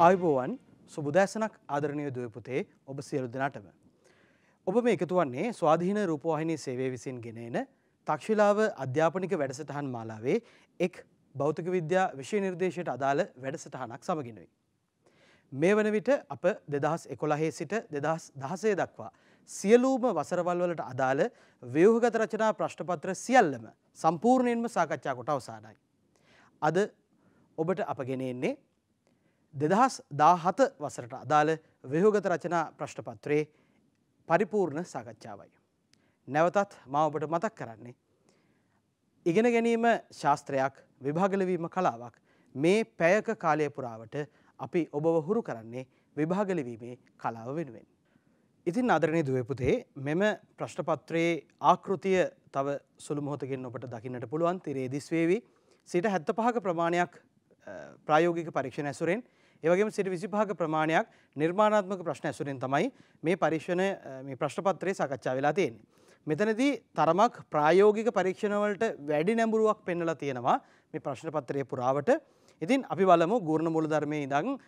ආයුබෝවන් සුබදෑසනක් ආදරණය දුවපුතේ ඔබ සියලු දෙනාටම. ඔබ මේ එකතු වන්නේ ස්වාධීන රූපවාහිනී සේවය විසින් ගෙනන තක්ෂිලාව අධ්‍යාපනික වැඩසටහන් මාලාවේ එක් භෞතික විද්‍යා විශය නිර්දේශයට අදාළ වැඩසටහනක් සමගෙනුයි. මේ වන විට අප දෙදහස් එකොළහේ සිට දෙදහස් දහසේ දක්වා සියලූම වසරවල්වලට අදාළ ව්‍යෝහගත රචනා ප්‍රශ්ටපත්‍ර සියල්ලම සම්පූර්ණයෙන්ම සාකච්ඡා කොට අවසානයි. අද ඔබට අපගෙනෙන්නේ දෙදහස් දාහත වසරට අදාළ ව්‍යහෝගත රචනා ප්‍රශ්ටපත්‍රයේ පරිපූර්ණ සාකච්ඡාවයි. නැවතත් මා ඔබට මතක් කරන්නේ. ඉගෙන ගැනීම ශාස්ත්‍රයක් විභාගලවීම කලාවක් මේ පැයක කාලය පුරාවට අපි ඔබව හුරු කරන්නේ විභාගලවීමේ කලාව වෙනුවෙන්. ඉතින් අදරණය දුවපුතේ මෙම ප්‍රශ්ටපත්‍රයේ ආකෘතිය තව සුළු මොහොතකින් ඔබට දකින්නට පුළුවන් තිරේ දිස්වේවි සිට හැත්ත පහක ප්‍රමාණයක් ප්‍රායෝගික පරීක්ෂණ ඇසුරෙන් ඒවගේම සිට විසිභාග ප්‍රමාණයක් නිර්මාණාත්මක ප්‍රශ්න ඇසුරෙන් තමයි මේ පරීක්ෂණ මේ ප්‍රශ්නපත්‍රයේ සාකච්ඡා වෙලා තියෙන්නේ. මෙතනදී තරමක් ප්‍රායෝගික පරීක්ෂණවලට වැඩි නැඹුරුවක් පෙන්නලා තියෙනවා මේ ප්‍රශ්නපත්‍රයේ පුරාවට. ඉතින් අපි බලමු ගූර්ණ මූලධර්මයේ ඉඳන්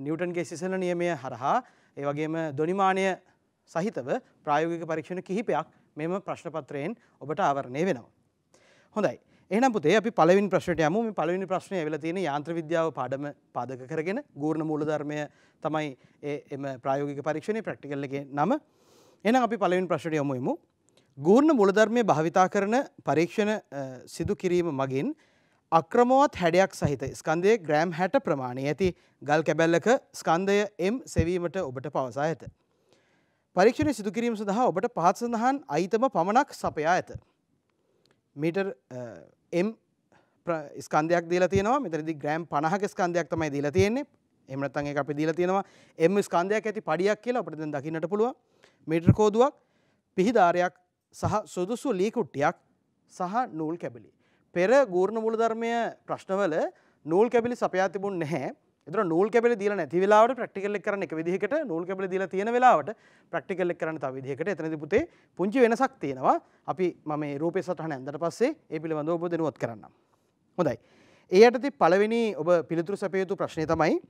නිව්ටන්ගේ සිසල නියමය හරහා ඒ වගේම දොනිමානය සහිතව ප්‍රායෝගික පරීක්ෂණ කිහිපයක් මෙම ප්‍රශ්නපත්‍රයෙන් ඔබට ආවරණය වෙනවා. හොඳයි. එහෙනම් පුතේ අපි පළවෙනි ප්‍රශ්නයට යමු. මේ පළවෙනි ප්‍රශ්නේ ඇවිල්ලා තියෙන යාන්ත්‍ර විද්‍යාව පාඩම පාදක කරගෙන ගූර්ණ මූලධර්මය තමයි එම ප්‍රායෝගික පරීක්ෂණයේ ප්‍රැක්ටිකල් එකේ නම. එහෙනම් අපි පළවෙනි ප්‍රශ්නයට යමු යමු. ගූර්ණ මූලධර්මය භාවිතා කරන පරීක්ෂණ සිදු කිරීම මගින් අක්‍රමවත් හැඩයක් සහිත ස්කන්දයේ ග්‍රෑම් හැට ප්‍රමාණය ඇති ගල් කැබැල්ලක ස්කන්දය එම් සෙවීමට ඔබට පවසා ඇත. පරීක්ෂණ සිදුකිරීම සඳහා ඔබට පහත් සඳහන් අයිතම පමණක් සපයා ඇත. මීටර් එම් ස්කන්දයක් දීලා තියෙනවා. මෙතනදි ග්‍රෑම් පණහක ස්කන්දයක් තමයි දීලා තියෙන්නේ. එහෙම නැත්නම් ඒක අපි දීලා තියෙනවා එම් ස්කන්දයක් ඇති පඩියක් කියලා අපිට දැන් දකින්නට පුළුවන්. මීටර කෝදුවක් පිහිදාරයක් සහ සුදුසු ලී කුට්ටියක් සහ නූල් කැබලි. පෙර ගූර්ණ මූලධර්මය ප්‍රශ්නවල නූල් කැබිලි සපයා තිබුණ නැහැ. එතර නූල් කැබිලි දීලා නැති වෙලාවට ප්‍රැක්ටිකල් එක කරන එක විදිහකට නූල් කැබිලි දීලා තියෙන වෙලාවට ප්‍රැක්ටිකල් එක කරන්න තව විදිහකට එතනදී පුතේ පුංචි වෙනසක් තියෙනවා. අපි මම මේ රූපේ සටහන ඇඳලා පස්සේ ඒ පිළිබඳව ඔබ දැනුවත් කරන්නම්. හොඳයි. ඒ යටතේ පළවෙනි ඔබ පිළිතුරු සැපිය යුතු ප්‍රශ්නය තමයි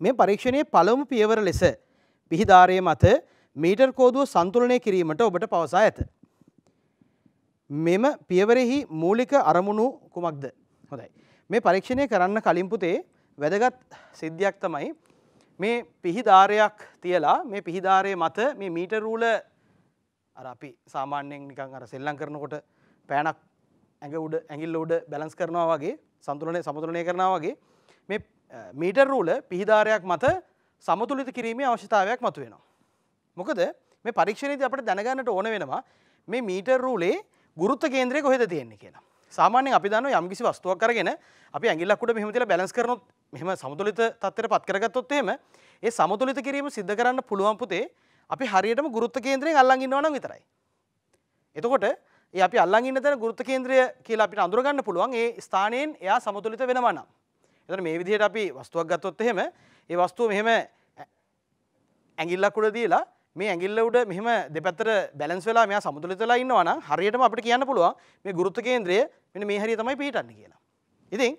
මේ පරීක්ෂණයේ පළමු පියවර ලෙස පිහිදාරයේ මත මීටර් කෝදුව සන්තුලනය කිරීමට ඔබට පවසා ඇත. මෙම පියවරෙහි මූලික අරමුණු කුමක්ද? හොඳයි. මේ පරීක්ෂණය කරන්න කලින් පුතේ වැදගත් සිද්ධියක් තමයි මේ පිහිධාරයක් තියලා මේ පිහිධාරය මත මේ මීට රූල අර අපි සාමාන්‍යයෙන් නිකන් අර සෙල්ලම් කරනකොට පෑනක් ඇඟ උඩ ඇඟිල්ල උඩ බැලන්ස් කරනවා වගේ සන්තුලනය සමතුලනය කරනවා වගේ මේ මීටර් රූල පිහිධාරයක් මත සමතුලිත කිරීමේ අවශ්‍යතාවයක් මතුවෙනවා. මොකද මේ පරීක්ෂණයේදී අපිට දැනගන්නට ඕන වෙනවා මේ මීටර් රූලේ ගුරුත්ව කේන්ද්‍රය කොහෙද තියෙන්නේ කියලා. සාමාන්‍යයෙන් අපි දන්නවා යම්කිසි වස්තුවක් අරගෙන අපි ඇඟිල්ලක් උඩ මෙහෙම තියලා බැලන්ස් කරනොත් මෙහෙම සමතුලිත තත්ත්වයට පත් කරගත්තොත් එහෙම ඒ සමතුලිත කිරීම සිද්ධ කරන්න පුළුවන් පුතේ අපි හරියටම ගුරුත්ව කේන්ද්‍රයෙන් අල්ලන් ඉන්නවා නම් විතරයි. එතකොට ඒ අපි අල්ලන් ඉන්න තැන ගුරුත්ව කේන්ද්‍රය කියලා අපිට අඳුර ගන්න පුළුවන් ඒ ස්ථානයෙන් එයා සමතුලිත වෙනවා නම්. එතකොට මේ විදිහට අපි වස්තුවක් ගත්තොත් එහෙම ඒ වස්තුව මෙහෙම ඇඟිල්ලක් උඩ දීලා මේ ඇගිල්ල උඩ මෙහම දෙපැත්තර බැලන්ස් වෙලා මෙයා සමුතුලිත වෙලා ඉන්නවන හරියටම අපිට කියන්න පුළුවන් මේ ගුරුත්ව කේන්ද්‍රය මෙන්න මේ හරිය තමයි පිහිටන්න කියලා. ඉතින්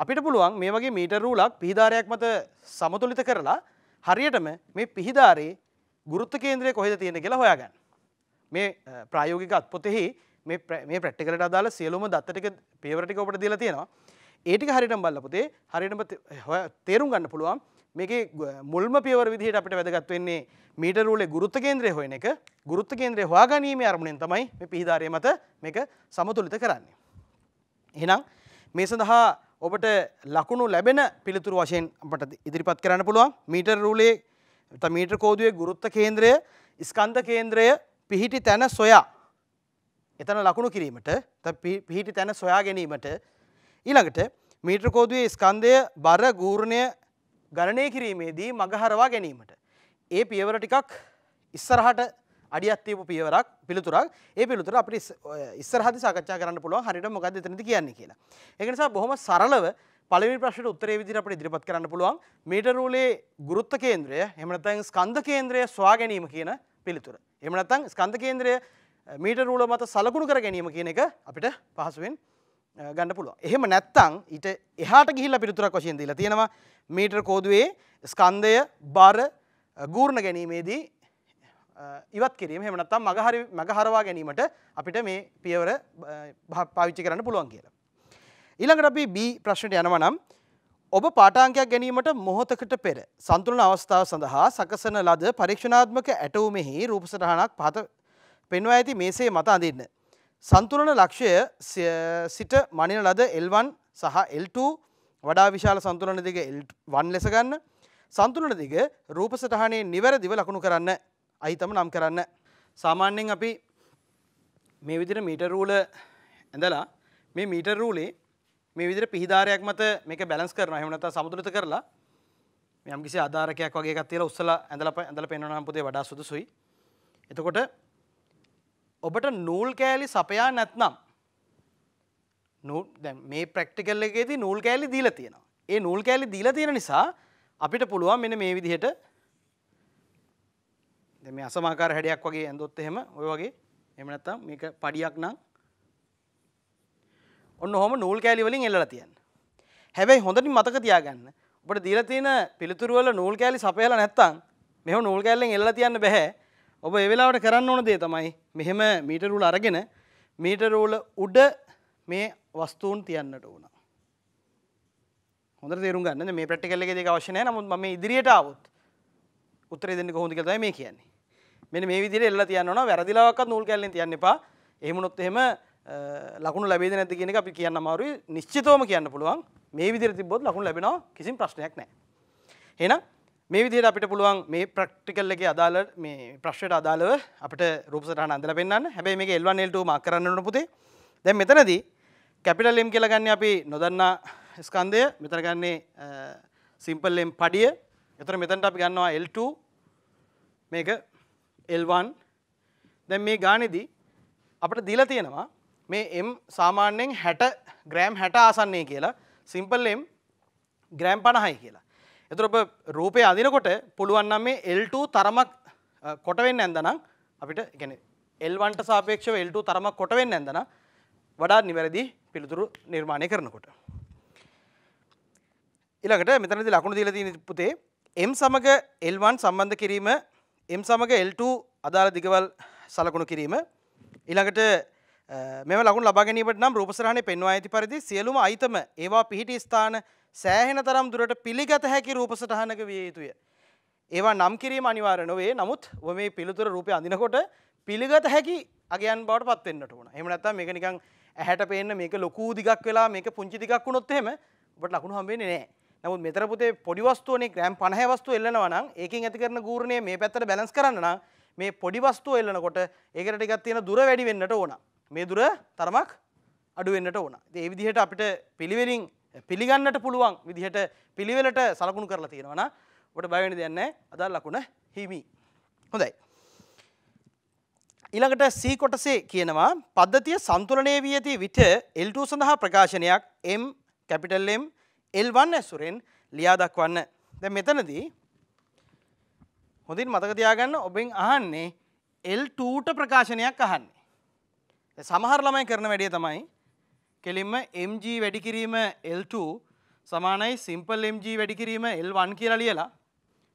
අපිට පුළුවන් මේ වගේ මීටර් රූලක් පිහිදාරයක් මත සමතුලිත කරලා හරියටම මේ පිහිදාරේ ගුරුත්ව කේන්ද්‍රය කොහෙද තියෙන කියලා හොයාගන්න. මේ ප්‍රායෝගික අත්පොතෙහි මේ ප්‍රට්ටිකලට අදාළ සියලුම දත්තටික පියවරටික ඔබට දීලා තියෙනවා. ඒටික හරිටම් බල්ල පුතේ හරිටම තේරුම් ගන්න පුළුවන් මේකේ මුල්ම පියවර විදිහට අපිට වැදගත් වෙන්නේ මීටර් රූලේ ගුරුත්ව කේන්ද්‍රය හොයන එක. ගුරුත්ව කේන්ද්‍රය හොයාගැනීමේ අරමුණෙන් තමයි මේ පිහිදාරය මත මේක සමතුලිත කරන්නේ. එහෙනම් මේ සඳහා ඔබට ලකුණු ලැබෙන පිළිතුරු වශයෙන් අපට ඉදිරිපත් කරන්න පුළුවන් මීටර් රූලේ මීටර් කෝදුවේ ගුරුත්ව කේන්ද්‍රය ස්කන්ධ කේන්ද්‍රය පිහිටි තැන සොයා එතන ලකුණු කිරීමට පිහිටි තැන සොයා ගැනීමට ඊළඟට මීට්‍ර කෝදුවේ ස්කන්දය බර ගූර්ණය ගණනය කිරීමේදී මගහරවා ගැනීමට. ඒ පියවර ටිකක් ඉස්සරහට අඩියත්තියපු පියවරක් පිළිතුරක් ඒ පිළිතුර අපි ඉස්සරහදි සාකච්ඡා කරන්න පුළුවන් හරියට මොකක්ද එතනද කියන්නේ කියලා. ඒක නිසා බොහොම සරලව පළවෙනි ප්‍රශ්නෙට උත්තරේ විදිහට අපිට ඉදිරිපත් කරන්න පුළුවන් මීටර රූලේ ගුරුත්ව කේන්ද්‍රය එහෙම නැත්නම් ස්කන්ධ කේන්ද්‍රය සොයා ගැනීම කියන පිළිතුර. එහෙම නැත්නම් ස්කන්ධ කේන්ද්‍රය මීටර රූල මත සලකුණු කර ගැනීම කියන එක අපිට පහසුවෙන් ගන්න පුළුව එහෙම නැත්තං ඊට එහාට ගිහිල්ල පිළිතුරක් වශයෙන් දීලා තියෙනවා මීටර් කෝදුවේ ස්කන්දය බර ගූර්ණ ගැනීමේදී ඉවත් කිරීම හෙමනත්තම් මගහරි මගහරවා ගැනීමට අපිට මේ පියවර පාවිච්චි කරන්න පුළුවන් කියලා. ඊළඟට අපි B ප්‍රශ්නයට යනවා නම් ඔබ පාටාංකයක් ගැනීමට මොහොතකට පෙර සන්තුලන අවස්ථාව සඳහා සකසන ලද පරීක්ෂණාත්මක ඇටවුමෙහි රූපසටහනක් පහත පෙන්වා ඇති මේසේ මත අඳන්න. සන්තුලන ලක්ෂය සිට මනින ලද එල්වන් සහ එල්ට වඩා විශාල සන්තුලන දිග වන් ලෙස ගන්න සන්තුලන දිග රූපසටහනේ නිවැරදිව ලකුණු කරන්න අයිතම නම් කරන්න. සාමාන්‍යෙන් අපි මේ විදිර මීටරූල ඇඳලා මේ මීටරූලේ මේ විදිර පිහිදාරයක් මත මේක බැලස් කරන හමනත සමුදුරත කරලා යම් කිසි ආධාරකයක් වගේ ගත්තිල උස්සල ඇඳල ඇඳල පෙන්වනම් පුතේ වඩා සුදුසුයි. එතකොට ඔබට නූල් කෑලි සපයා නැත්නම් මේ ප්‍රක්ටිකල් එකේදී නූල් කෑලි දීල තියෙනවා. ඒ නූල් කෑලි දීල තියෙන නිසා අපිට පුළුවන් මෙන මේ විදිහට මේ අසමාකාර හැඩයක් වගේ ඇඳොත් එහෙම ඔය වගේ එහෙම නැත්නම් මේක පඩියක් නම් ඔන්න ඔහොම නූල් කෑලි වලින් එල්ලලා තියන්න. හැබැයි හොඳට මතක තියාගන්න. ඔබට දීලා තියෙන පිළිතුරු වල නූල් කෑලි සපයලා නැත්නම් මෙහෙම නූල් කෑල්ලෙන් එල්ලලා තියන්න බෑ. ඔබ ඒ වෙලාවට කරන්න ඕන දේ තමයි මෙහෙම මීටර් රූල අරගෙන මීටර් රූල උඩ මේ වස්තුූන් තියන්නට ඕන. හොඳ තේරුම් ගන්න මේ ප්‍රක්ටිකල් එකේ දෙක අවශ්‍ය නැහැ. නමුත් මම ඉදිරියට ආවොත් උත්තරේ දෙන්න කොහොමද කියලා තමයි මේ කියන්නේ. මෙන්න මේ විදිහට එල්ලලා තියන්න ඕන. වැරදිලාවක්වත් නූල් කෑල්ලෙන් තියන්න එපා. එහෙමනොත් එහෙම ලකුණු ලැබේද නැති කියන එක අපි කියන්න අමාරුයි. නිශ්චිතවම කියන්න පුළුවන්. මේ විදිහට තිබ්බොත් ලකුණු ලැබෙනවා. කිසිම ප්‍රශ්නයක් නැහැ. එහෙනම් මේ විදිහට අපිට පුළුවන් මේ ප්‍රැක්ටිකල් එකේ අදාළ මේ ප්‍රශ්නයට අදාළව අපිට රූප සටහන අඳලා පෙන්නන්න හැබැයි මේක L1 L2 මාක් කරන්න ඕන පුතේ. දැන් මෙතනදී කැපිටල් M කියලා ගන්නේ අපි නොදන්නා ස්කන්ධය. මෙතන ගන්නේ සිම්පල් M පඩිය. එතකොට මෙතනට අපි ගන්නවා L2 මේක L1 දැන් මේ ගානේදී අපිට දීලා තියෙනවා මේ එම් සාමාන්‍යයෙන් හැට ග්‍රෑම් හැට ආසන්නේ කියලා සිම්පල් එම් ග්‍රෑම් පණහයි කියලා. එතුර ඔබ රූපය අදිනකොට පුළුවන්නම් මේ එල්ට තරමක් කොටවෙන්න ඇන්දනම් අපිට ගැන එල්වන්ට සාපේක්ෂව එල්ට තරමක් කොටවෙන්න ඇන්දන වඩා නිවැරදි පිළිතුරු නිර්මාණය කරනකොට. ඉළඟට මෙතනදි ලකුණු දීල තින පුතේ එම් සමඟ එල්වන් සම්බන්ධ කිරීම එම් සමඟ එල්ට අදාළ දිගවල් සලකුණු කිරීම ඉළඟට මෙම ලකුණු ලබා ගැනීමට නම් රූපසරහනේ පෙන්වා ඇති පරිදි සියලුම අයිතම ඒවා පිහිටි ස්ථාන සෑහෙන තරම් දුරට පිළිගත හැකි රූපසටහනක විය යුතුය. ඒවා නම් කිරීම අනිවාර්ය නොවේ. නමුත් ඔබ මේ පිළිතුර රූපය අඳිනකොට පිළිගත හැකි අගයන් බවට පත් වෙන්නට ඕන. එහෙම නැත්නම් මේක නිකන් ඇහැට පේන්න මේක ලොකු දිගක් වෙලා මේක පුංචි දිගක් වුණොත් එහෙම ඔබට ලකුණු හම්බෙන්නේ නැහැ. නමුත් මෙතර පුතේ පොඩි වස්තුවනේ ග්‍රෑම් 50 වස්තුව එල්ලනවා නම් ඒකෙන් ඇති කරන ගූර්ණය මේ පැත්තට බැලන්ස් කරන්න නම් මේ පොඩි වස්තුව එල්ලනකොට ඒකට ටිකක් තියෙන දුර වැඩි වෙන්නට ඕන. මේ දුර තරමක් අඩු වෙන්නට ඕන. ඉතින් ඒ විදිහට අපිට පිළිවෙලින් පිළිගන්නට පුළුවන් විදිහට පිළිවෙලට සලකුණු කරලා තියෙනවා නම් ඔබට බය වෙන්න දෙයක් නැහැ. අදාළ ලකුණ හිමි. හොඳයි. ඊළඟට C කොටසේ කියනවා පද්ධතිය සම්තුලනය වී ඇති විට L2 සඳහා ප්‍රකාශනයක් M M L1 ඇසුරෙන් ලියා දක්වන්න. දැන් මෙතනදී හොඳින් මතක තියාගන්න ඔබෙන් අහන්නේ L2ට ප්‍රකාශනයක් අහන්නේ. සමහර ළමයි කරන වැඩේ තමයි කෙලින්ම mg වැඩි කිරීම L2 සමානයි සිම්පල් mg වැඩි කිරීම L1 කියලා ලියලා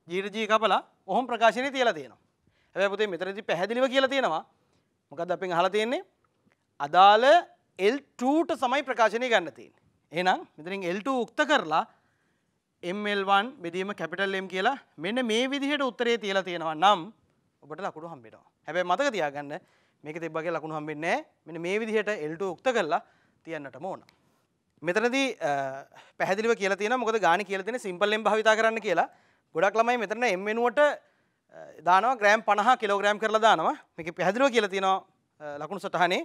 ජීට ජී කපලා ඔහොම ප්‍රකාශනය තියලා තියෙනවා. හැබැයි පුතේ මෙතනදී පැහැදිලිව කියලා තියෙනවා මොකද අපෙන් අහලා තියෙන්නේ අදාළ L2ට සමයි ප්‍රකාශනය ගන්න තියෙන්නේ. එහෙනම් මෙතනින් L2 උක්ත කරලා ML1 බෙදීම කැපිටල් M කියලා මෙන්න මේ විදිහට උත්තරේ තියලා තියෙනවා නම් ඔබට ලකුණු හම්බෙනවා. හැබැයි මතක තියාගන්න මේක තිබ්බගේ ලකුණු හම්බෙන්නේ මෙන්න මේ විදිහට L2 උක්ත කරලා තියන්නටම ඕන. මෙතනදී පැහැදිලිව කියලා තියෙනවා මොකද ගාණි කියලා තියෙන සිම්පල්ෙන් භාවිතා කරන්න කියලා. ගොඩක් ළමයි මෙතන M වෙනුවට දානවා ග්‍රෑම් 50 කිලෝග්‍රෑම් කරලා දානවා. මේක පැහැදිලිව කියලා තියෙනවා ලකුණු සටහනේ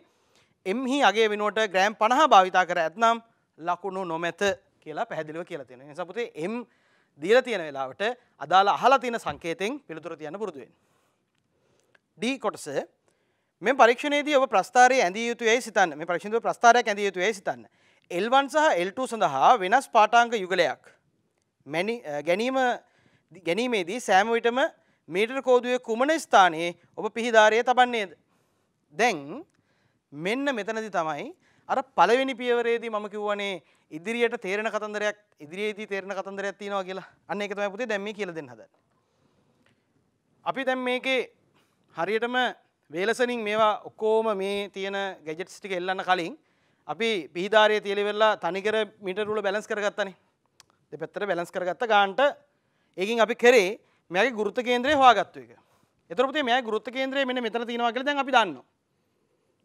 M හි අගේ වෙනුවට ග්‍රෑම් 50 භාවිතා කර ඇතනම් ලකුණු නොමැත කියලා පැහැදිලිව කියලා තියෙනවා. ඒ නිසා පුතේ M දීලා තියෙන වෙලාවට අදාළ අහලා තියෙන සංකේතෙන් පිළිතුර තියන්න පුරුදු වෙන්න. D කොටස මේ පරීක්ෂණයේදී ඔබ ප්‍රස්ථාරයේ ඇඳිය යුතු යැයි සිතන්න. මේ පරීක්ෂණයේ ප්‍රස්ථාරයක් ඇඳිය යුතු යැයි සිතන්න. L1 සහ L2 සඳහා වෙනස් පාඨාංග යුගලයක් ගැනීම ගැනීමේදී සෑම විටම මීටර කෝදුවේ කුමන ස්ථානයේ ඔබ පිහිදාරයේ තබන්නේද? දැන් මෙන්න මෙතනදී තමයි අර පළවෙනි පියවරේදී මම කිව්වනේ ඉදිරියට තේරෙන කතන්දරයක් ඉදිරියේදී තේරෙන කතන්දරයක් තියෙනවා කියලා. අන්න ඒක තමයි පුතේ දැන් මේ කියලා දෙන්න හදන්නේ. අපි දැන් මේකේ හරියටම වේලසනින් මේවා ඔක්කෝම මේ තියෙන ගැජෙට්ස් ටික එල්ලන්න කලින් අපි පිහිදාරය තියලි වෙල්ලා තනිකර මිටරුල බැලස් කරගත්තනේ දෙපැත්තර බැලස් කරගත්ත ගාන්ට ඒකින් අපි කරේ මෙයාගේ ගුරුත්ත කේන්ද්‍රය හවාගත්තු එක එතරපතේ මෙයා ගුරුත්ත කේන්ද්‍රය මෙන්න මෙතන තියෙනවා කියලා දැන් අපි දන්නවා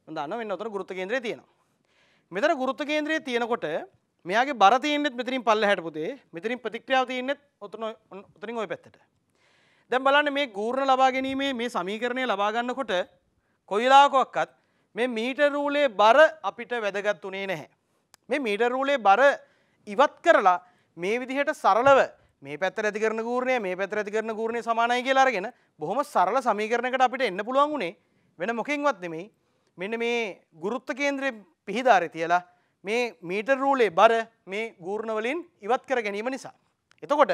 දන්න මෙන්න උතන ගුරුත්ත කේන්ද්‍රය තියෙනවා මෙතන ගුරුත්ත කේන්ද්‍රය තියෙනකොට මෙයාගේ බර තියෙන්නෙත් මෙතනින් පල්ලහැට පුතේ මෙතනින් ප්‍රතික්‍රියාව තියෙන්නෙත් ඔතන උතනින් ওই පැත්තට දැන් බලන්න මේ ගූර්ණ ලබා ගැනීමේ මේ සමීකරණය ලබා ගන්නකොට කොයිලාකොක්කත් මේ මීටරූලේ බර අපිට වැදගත් වනේ නැහැ. මේ මීටරූලේ බර ඉවත් කරලා මේ විදිහට සරලව මේ පැත් ඇති කරන ගූර්ණය මේ පැත් ඇති කරන ගූර්ණය සමානය කියලාරගෙන බොහොම සරල සමීකරණකට අපිට එන්න පුළුවන් වුණේ වෙන මොකින්වත් නෙමෙයි මෙන්න මේ ගුරුත්ත කේන්ද්‍රය පිහිධාරය තියලා මේ මීටරූලේ බර මේ ගූර්ණවලින් ඉවත් කර ගැනීම නිසා. එතකොට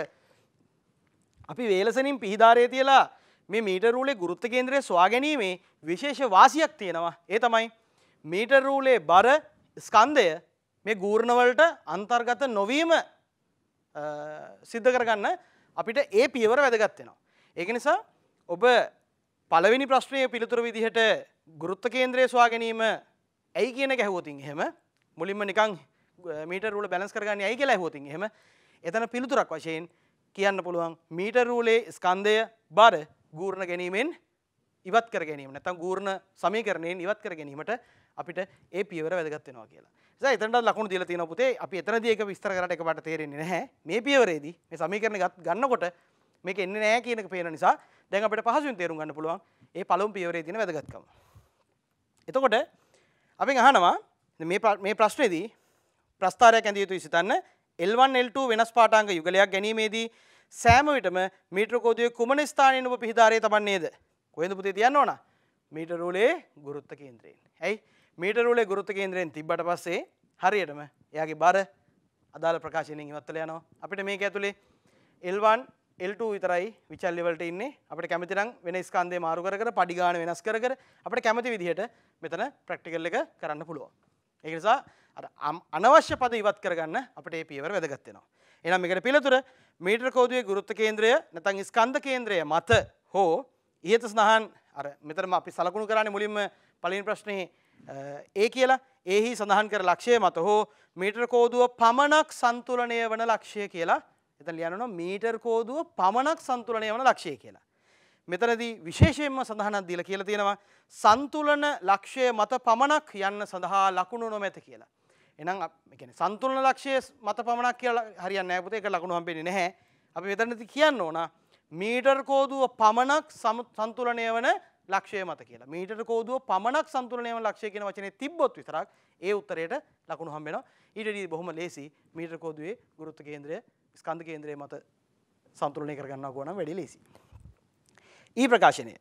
අපි වේලසනින් පිහිධාරය තියලා මේ මීටරූලේ ගුරුත්ත කේන්ද්‍රය ස්වා ගැනීමේ විශේෂ වාසියක් තියෙනවා ඒ තමයි මීටරූලේ බර ස්කන්දය මේ ගූර්ණවලට අන්තර්ගත නොවීම සිද්ධ කරගන්න අපිට ඒ පියවර වැදගත්වෙනවා. ඒක නිසා ඔබ පළවෙනි ප්‍රශ්නය පිළිතුර විදිහට ගුරුත්ත කේන්ද්‍රය ස්වා ගැනීම ඇයි කියන ගැහවෝතින් එහෙම? මුලින්ම නිකං මීටරුල බැලස් කරගන්න ඇයි කියලා හෝතින් එහෙම? එතන පිළිතුරක් වශයෙන් කියන්න පුළුවන් මීටරූලේ ස්කන්දය බර ගූර්ණ ගැනීමෙන් ඉවත් කර ගැනීම. නැතම් ගූර්ණ සමීකරණයෙන් ඉවත් කර ගැනීමට අපිට ඒ පියවර වැදගත්වෙනවා කියලා. එතට ලකුණු දිල තින පුතේ. අපි එතනදී එක විස්තර කරට එක පට තේරෙන්නේ නැහැ. මේ පියවරේදී මේ සමීකරණ ගත් ගන්නකොට මේක එන්නේ නෑ කියනක පේන නිසා දැන් අපිට පහසුවෙන් තේරුම් ගන්න පුළුවන් ඒ පළමු පියවරේ තියෙන වැදගත්කම. එතකොට අපි අහනවා මේ ප්‍රශ්නේදී ප්‍රස්ථාරයක් ඇඳ යුතු සිතන්න. L1 L2 වෙනස් පාටාංග යුගලයක් ගැනීමේදී සෑම විටම මීට්‍ර කෝදුවේ කුමන ස්ථානයෙන් ඔබ පිහිදාරය තබන්නේද කොහෙන්ද පුතේ තියන්න ඕන? මීටර් රූලේ ගුරුත්ව කේන්ද්‍රයෙන්. ඇයි? මීටර් රූලේ ගුරුත්ව කේන්ද්‍රයෙන් තිබ්බට පස්සේ හරියටම එයාගේ බර අදාළ ප්‍රකාශනයෙන් ඉවත්තල යනවා. අපිට මේක ඇතුලේ L1 L2 විතරයි විචල්ලි වලට ඉන්නේ. අපිට කැමති නම් වෙන ස්කන්ධය මාරු කර කර පඩි ගාන වෙනස් කර කර අපිට කැමති විදිහට මෙතන ප්‍රැක්ටිකල් එක කරන්න පුළුවන්. ඒක නිසා අර අනවශ්‍ය පද ඉවත් කරගන්න අපිට මේ පියවර වැදගත් වෙනවා. එහෙනම් මේකට පිළිතුර මීටර කෝදුවේ ගුරුත්ව කේන්ද්‍රය නැත්නම් ස්කන්ධ කේන්ද්‍රය මත හෝ ඉහත ස්නහන් අර මෙතරම අපි සලකුණු කරන්නේ මුලින්ම පළවෙනි ප්‍රශ්නේ ඒ කියලා. ඒහි සඳහන් කර ලක්ෂය මත හෝ මීටර කෝදුව පමණක් සන්තුලනය වන ලක්ෂය කියලා එතන ලියනවා මීටර් කෝදුව පමණක් සන්තුලනය වන ලක්ෂය කියලා. මෙතනදී විශේෂයෙන්ම සඳහනක් දීලා කියලා තියෙනවා සන්තුලන ලක්ෂය මත පමණක් යන්න සඳහා ලකුණු නොමැත කියලා. එනම් එකන සන්තුලන ලක්ෂය මත පමණක් කියලා හරියන්න නෑ පුතේ ඒක ලකුණු හම්බෙන්නේ නැහැ. අපි මෙතනදී කියන්න ඕන මීටර් කෝදුව පමණක් සන්තුලනය වන ලක්ෂය මත කියලා. මීටර් කෝදුව පමණක් සන්තුලනය වන ලක්ෂය කියන වචනේ තිබ්බොත් විතරක් ඒ උත්තරයට ලකුණු හම්බෙනවා. ඊටදී බොහොම ලේසි මීටර් කෝදුවේ ගුරුත්ව කේන්ද්‍රය ස්කන්ධ කේන්ද්‍රය මත සන්තුලනය කරගන්නවා කොහොනම් වැඩි ලේසි. ඊ ප්‍රකාශනය.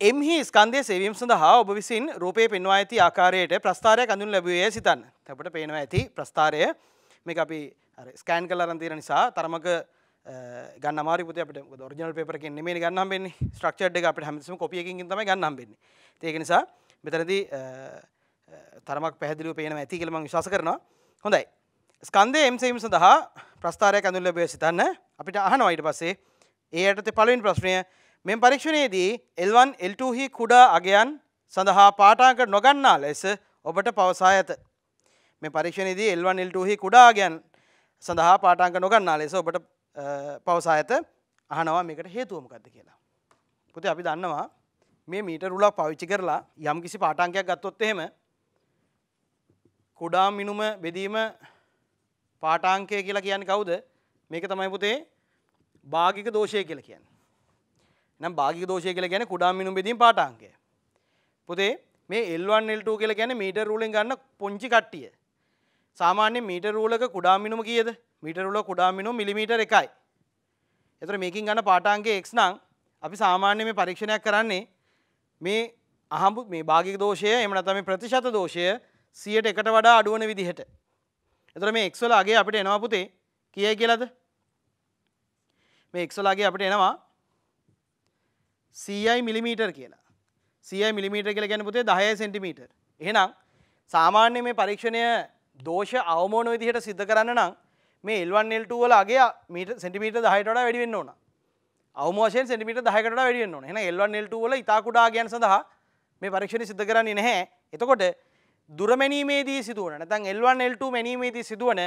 එම්හි ස්කන්දය සෙවීම් සඳහා ඔබ විසින් රූපය පෙන්වා ඇති ආකාරයට ප්‍රස්ථාරය කඳුන් ලැබුවේ සිතන්න. තැපට පේනවා ඇති ප්‍රස්ථාරය. මේ අපි ස්කෑන් කල අරන්තීර නිසා තරමක ගන්න මාරිපුත අපට ෝර්ජනල් පේපරකින් නෙමේ ගන්නම් බෙන්නේ ස්ට්‍රක්ෂඩ් එක අපට හැමසම කොපියකින් තම ගන්නම් බෙන්නේ ඒක නිසා මෙතනදී තරමක් පැහදිලිව පේන ඇති කියලම විශවාස කරනවා. හොඳයි. ස්කන්දය එම්සීම් සඳහා ප්‍රස්ථාරය කඳුන් ලැබේ සිතන්න අපිට අහනවයිට පස්සේ ඒ අයටත පලවින් ප්‍රශ්නය මෙම පරීක්ෂණයේදී L1 L2 හි කුඩා අගයන් සඳහා පාඨාංක නොගන්නා ලෙස ඔබට පවසා ඇත. මේ පරීක්ෂණයේදී L1 L2 හි කුඩා අගයන් සඳහා පාඨාංක නොගන්නා ලෙස ඔබට පවසා ඇත. අහනවා මේකට හේතුව මොකක්ද කියලා. පුතේ අපි දන්නවා මේ මීටර් රුලක් පාවිච්චි කරලා යම් කිසි පාඨාංකයක් ගත්තොත් එහෙම කුඩා මිනුම බෙදීම පාඨාංකය කියලා කියන්නේ කවුද? මේක තමයි පුතේ භාගික දෝෂය කියලා කියන්නේ. නම් භාගික දෝෂය කියලා කියන්නේ කුඩා මිනුම් බෙදීම් පාඨාංකය. පුතේ මේ L1 L2 කියලා කියන්නේ මීටර් රූලෙන් ගන්න පුංචි කට්ටිය. සාමාන්‍යයෙන් මීටර් රූලක කුඩා මිනුම කීයද? මීටර් රූල කුඩා මිනුම මිලිමීටර් 1යි. එතකොට මේකින් ගන්න පාඨාංකය x නම් අපි සාමාන්‍ය මේ පරීක්ෂණයක් කරන්නේ මේ අහඹු මේ භාගික දෝෂය එහෙම නැත්නම් මේ ප්‍රතිශත දෝෂය 100ට එකට වඩා අඩු වෙන විදිහට. එතකොට මේ x වල අගේ අපිට එනවා පුතේ. කීයයි කියලාද? මේ x වල අගේ අපිට එනවා සීයි මිලිමීටර් කියලා. සීයි මිලිමීටර් කියලා ගැන පුතේ දහය සෙන්ටිමීටර් එහෙනම් සාමාන්‍ය මේ පරීක්ෂණය දෝෂ අවමෝන විදිහට සිද්ධ කරන්න නම් මේ එල්වන් එල්ට වල අගේ මීට සෙන්ටිමීට දහයට වැඩි වෙන්න ඕන. අවමෝෂයෙන් සෙන්ටිමීට දහකට වැඩිවෙන්න ඕන. එන එල්වන් එල්ට වල ඉතාකුඩා ගැන සඳහා මේ පරීක්ෂණ සිද්ධ කරන්නේ නැහැ. එතකොට දුරමැනීමේදී සිදුවන නැතන් එල්වන් එල්ට මැනීමේදී සිදුවන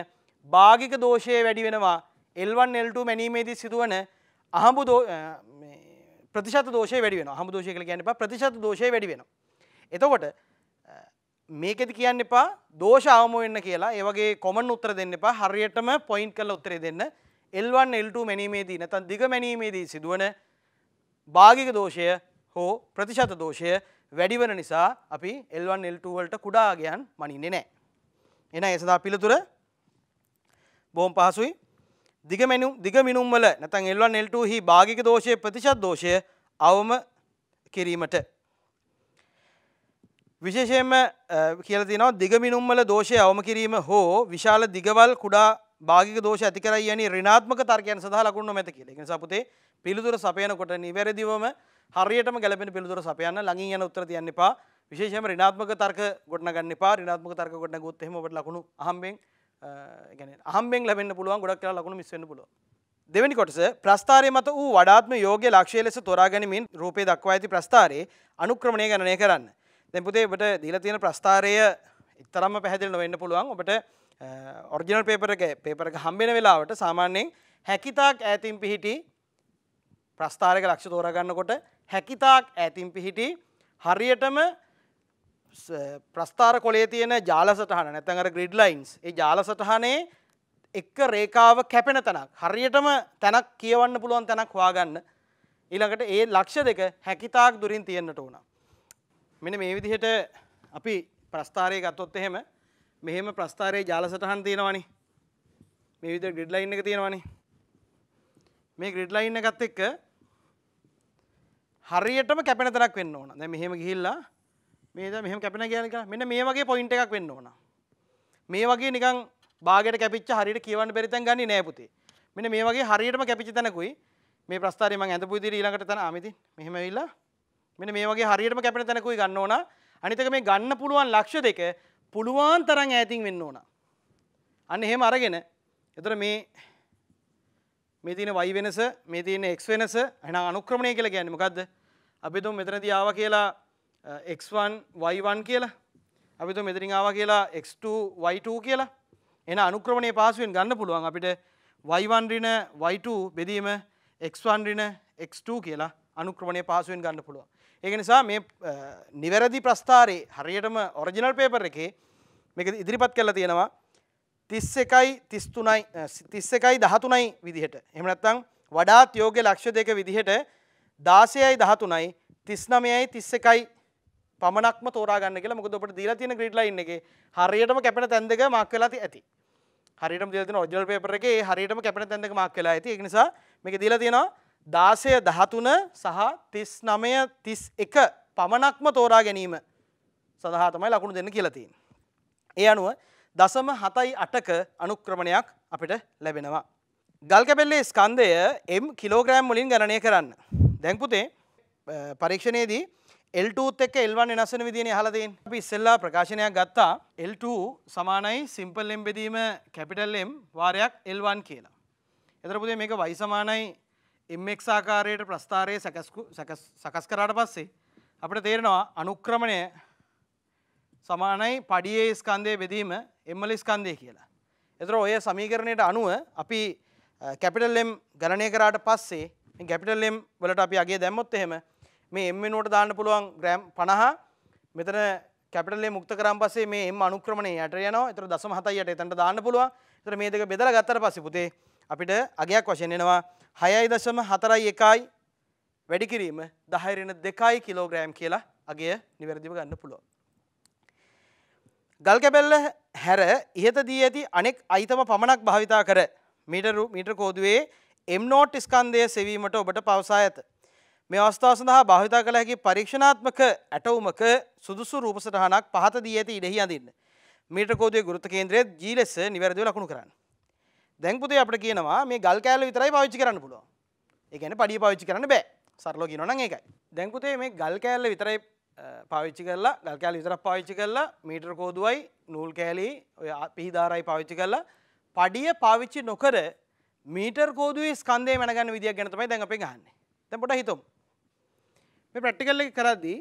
භාගික දෝෂය වැඩි වෙනවා. එල්වන් එල්ට මැනීමේදී සිදුවන අහඹු ප්‍රතිශත දෝෂය වැඩි වෙන හම දෝෂය කළ ගැනප ප්‍රතිශත දෝෂය වැඩි වෙන එතකොට මේකෙති කියන්න එපා. දෝෂ අවම වෙන්න කියලා. ඒවගේ කොමන් උත්තර දෙන්න එපා. හරියටම පොයින්් කල උත්තරේ දෙන්න. එල්වන් එල්ට මැනීමේදී නැතන් දිග මැනීමේදී සිදුවන භාගික දෝෂය හෝ ප්‍රතිශත දෝෂය වැඩිවන නිසා අපි එල්වන් එල්ටවල්ට කුඩාගයන් මනින්නේ නෑ. එන එසදා පිළිතුර බෝම් පහසුයි දිගමැනු දිග මිනුම්වල නැතන් එල්වන් එල්ට හි භාගික දෝෂය ප්‍රතිශත් දෝෂය අවම කිරීමට. විශේෂයෙන්ම කියල තිනවා දිගමිනුම්වල දෝෂය අවම කිරීම හෝ විශාල දිගවල් කුඩා භාගික දෝෂ ඇති කරයි යනි ඍණාත්මක තර්කයන් සඳහා ලකුණු නොමැත කියලා. ඒ නිසා පුතේ පිළිතුර සපයනකොට නිවැරදිවම හරියටම ගැලපෙන පිළිතුර සපයන්න ළඟින් යන උත්තර තියන්න එපා. විශේෂයෙන්ම ඍණාත්මක තර්ක ගොඩනගන්න එපා. ඍණාත්මක තර්ක ගොඩනගුවොත් එහෙම ඔබට ලකුණු අහම්බෙන් ඒ කියන්නේ අහම්බෙන් ලැබෙන්න පුළුවන් ගොඩක් වෙලා ලකුණු මිස් වෙන්න පුළුවන්. දෙවැනි කොටස ප්‍රස්ථාරය මත වූ වඩාත්ම යෝග්‍ය ලක්ෂ්‍ය ලෙස තෝරා ගැනීමෙන් රූපේ දක්වා ඇති ප්‍රස්ථාරයේ අනුක්‍රමණය ගණනය කරන්න. දැන් පුතේ ඔබට දීලා තියෙන ප්‍රස්ථාරය ඉතරම්ම පැහැදිලි නොවෙන්න පුළුවන්. ඔබට ඔරිජිනල් පේපර එක පේපර එක හම්බෙන වෙලාවට සාමාන්‍යයෙන් හැකිතාක් ඈතින් පිහිටි ප්‍රස්ථාරක ලක්ෂ තෝරගන්නකොට හැකිතාක් ඇතින් පිහිටි හරියටම ප්‍රස්ථාර කොලේ තියෙන ජාල සටහන නැතඟර ග්‍රිඩ් ලයින්ස් ඒ ජාල සටහනේ එක්ක රේකාව කැපෙන තැනක්. හරියටම තැනක් කියවන්න පුළුවන් තැනක් හවාගන්න ඊළඟට ඒ ලක්ෂ දෙක හැකිතාක් දුරින් තියෙන්න්නට ඕන. මෙන මේ විදිහට අපි ප්‍රස්ථාරය ගත්තොත් එහෙම මෙහෙම ප්‍රස්ථාරයේ ජාල සටහන් තියෙනවනි. මේ විදිහට ග්‍රිඩ් ලයින් එක තියෙනවනි. මේ ග්‍රිඩ් ලයින් එකත් එක්ක හරියටම කැපෙන තැනක් වෙන්න ඕන. දැන් මෙහෙම ගිහිල්ලා මේ දැන් මෙහෙම කැපෙන කියන එක මෙන්න මේ වගේ පොයින්ට් එකක් වෙන්න ඕන. මේ වගේ නිකන් බාගෙට කැපිච්ච හරියට කියවන්න බැරි තැන් ගන්නේ නෑ පුතේ. මෙන්න මේ වගේ හරියටම කැපිච්ච තැනකුයි. මේ ප්‍රස්ථාරය මම ඇඳපු විදිහට ඊළඟට තන ආමිතින් මෙහෙම ඇවිල්ලා. මෙන්න මේ වගේ හරියටම කැපෙන තැනකුයි ගන්න ඕන. අනිත් එක මේ ගන්න පුළුවන් ලක්ෂ දෙක පුළුවන් තරම් ඈතින් වෙන්න ඕන. අන්න එහෙම අරගෙන. එතකොට මේ මේ තියෙන y වෙනස මේ තියෙන x වෙනස එහෙනම් අනුක්‍රමණය කියලා කියන්නේ මොකද්ද? අපි තුමු මෙතනදී ආවා කියලා x1 y1 කියලා. අපි තුමු මෙතනින් ආවා කියලා x2 y2 කියලා. එහෙනම් අනුක්‍රමණයේ පාසුවෙන් ගන්න පුළුවන් අපිට y1 ඍණ y2 බෙදීම x1 ඍණ x2 කියලා අනුක්‍රමණය පාසුවෙන් ගන්න පුළුවන්. ඒක නිසා මේ නිවැරදි ප්‍රස්ථාරයේ හරියටම ඔරිජිනල් පේපර් එකේ මේක ඉදිරිපත් කරලා තියෙනවා තිස් එකයි තිස්තුනයි තිස් එකයි දහතුනයි විදිහට. එමනත්තං වඩාත් යෝග ලක්ෂ දෙක විදිහට දාසයයි දහතුනයි තිස්නමයයි තිස්ස එකයි පමණක්ම තෝරාගන්න කියලා මොකද ඔබට දීලා තියෙන ග්‍රීඩ් ලයින් එකේ? හරියටම කැපෙන තැන් දෙක මාක් වෙලා ඇති. හරියටම දීලා තියෙන ඔරිජිනල් පේපර් එකේ හරියටම කැපෙන තැන් දෙක මාක් වෙලා ඇති. ඒක නිසා මේක දීලා තියෙනවා දාසය දහතුන සහ තිස් නමය තිස් එක පමණක්ම තෝරා ගැනීම සඳහා තමයි ලකුණු දෙන්න කියලා තියෙන්නේ. ඒ අනුව දසම හතයි අටක අනුක්‍රමණයක් අපිට ලැබෙනවා. ගල්කැබෙල්ලේ ස්කන්දය එම් කිලෝග්‍රෑම් වලින් ගණනය කරන්න. දැන්පුතේ පරීක්ෂණයේදී එල්ටූත් එක්ක එල්වන් එනස්සන විදින හලදෙන් අපි ඉස්සෙල්ලා ප්‍රකාශනයක් ගත්තා එල්ට සමානයි සිම්පල් එම් බෙදීම කැපිටල් එම් වාරයක් එල්වන් කියලා. එතරපුදේ මේක වයි සමානයි එම්ක් ආකාරයට ප්‍රස්ථාරය සකස් කරාට පස්සේ අපට තේරෙනවා අනුක්‍රමණය සමානයි පඩියේ ස්කන්දය බෙදීම එම්මල ස්කන්දය කියලා. එතර ඔය සමීකරණයට අනුව අපි කැපිටල්ලෙම් ගණනය කරාට පස්සේ ගැපිටල්ලෙම් වලට අපි අගේ දැම්මොත් එහෙම මේ එම්මනුවට දාන්න පුළුවන් ග්‍රෑම් පණහා මෙතන කැපිටල්ලේ මුක්ත කරම් පස්සේ මේ එම් අනුක්‍රමණය යට යනවා. එතර දසම හතයියට එතන්ට දාන්න පුළුවන්. එතර මේ දෙක බෙදලා ගත්තට පස්සේ පුතේ අපිට අගයක් වශයෙන් එනවා. හයයි දශම හතරයි එකයි වැඩි කිරීම දහයරෙන දෙකයි කිලෝග්‍රෑම් කියලා අගේ නිවැරදිව ගන්න පුළුවන්. ගල්කැබැල්ල හැර ඉහත දී ඇති අනෙක් අයිතම පමණක් භාවිතා කර මීටරු මීටර් කෝදුවේ එම්නෝට් ස්කන්දය සෙවීමට ඔබට පවසා ඇත. මේ අවස්ථාව සඳහා භාවිතා කළ හැකි පරීක්ෂණාත්මක ඇටවුමක සුදුසු රූපසටහනක් පහත දී ඇති ඉඩහි අඳන්න. මීට කෝදය ගුරුත කේන්ද්‍රය ජී ලෙස නිවැරදිව ලකුණු කරන්න. දැන්පුතේ අපට කියනවා මේ ගල් කෑල්ල විතරයි පාවිච්චි කරන්න පුළුවන්. ඒ කියන්නේ පඩිය පාවිච්චි කරන්න බෑ. සරලව කියනවා නම් ඒකයි. දැන්පුතේ මේ ගල් කෑල්ල විතරයි පාවිච්චි කරලා ගල් කෑලි විතරක් පාවිච්චි කරලා මීටර් කෝදුවයි නූල් කෑලි ඔය පිහිදාරයි පාවිච්චි කරලා පඩිය පාවිච්චි නොකර මීටර් කෝදුවේ ස්කන්දේ මැනගන්න විදියක් ගැන තමයි දැන් අපි ගහන්නේ. දැන් පොඩ්ඩක් හිතමු. මේ ප්‍රැක්ටිකල් එක කරද්දී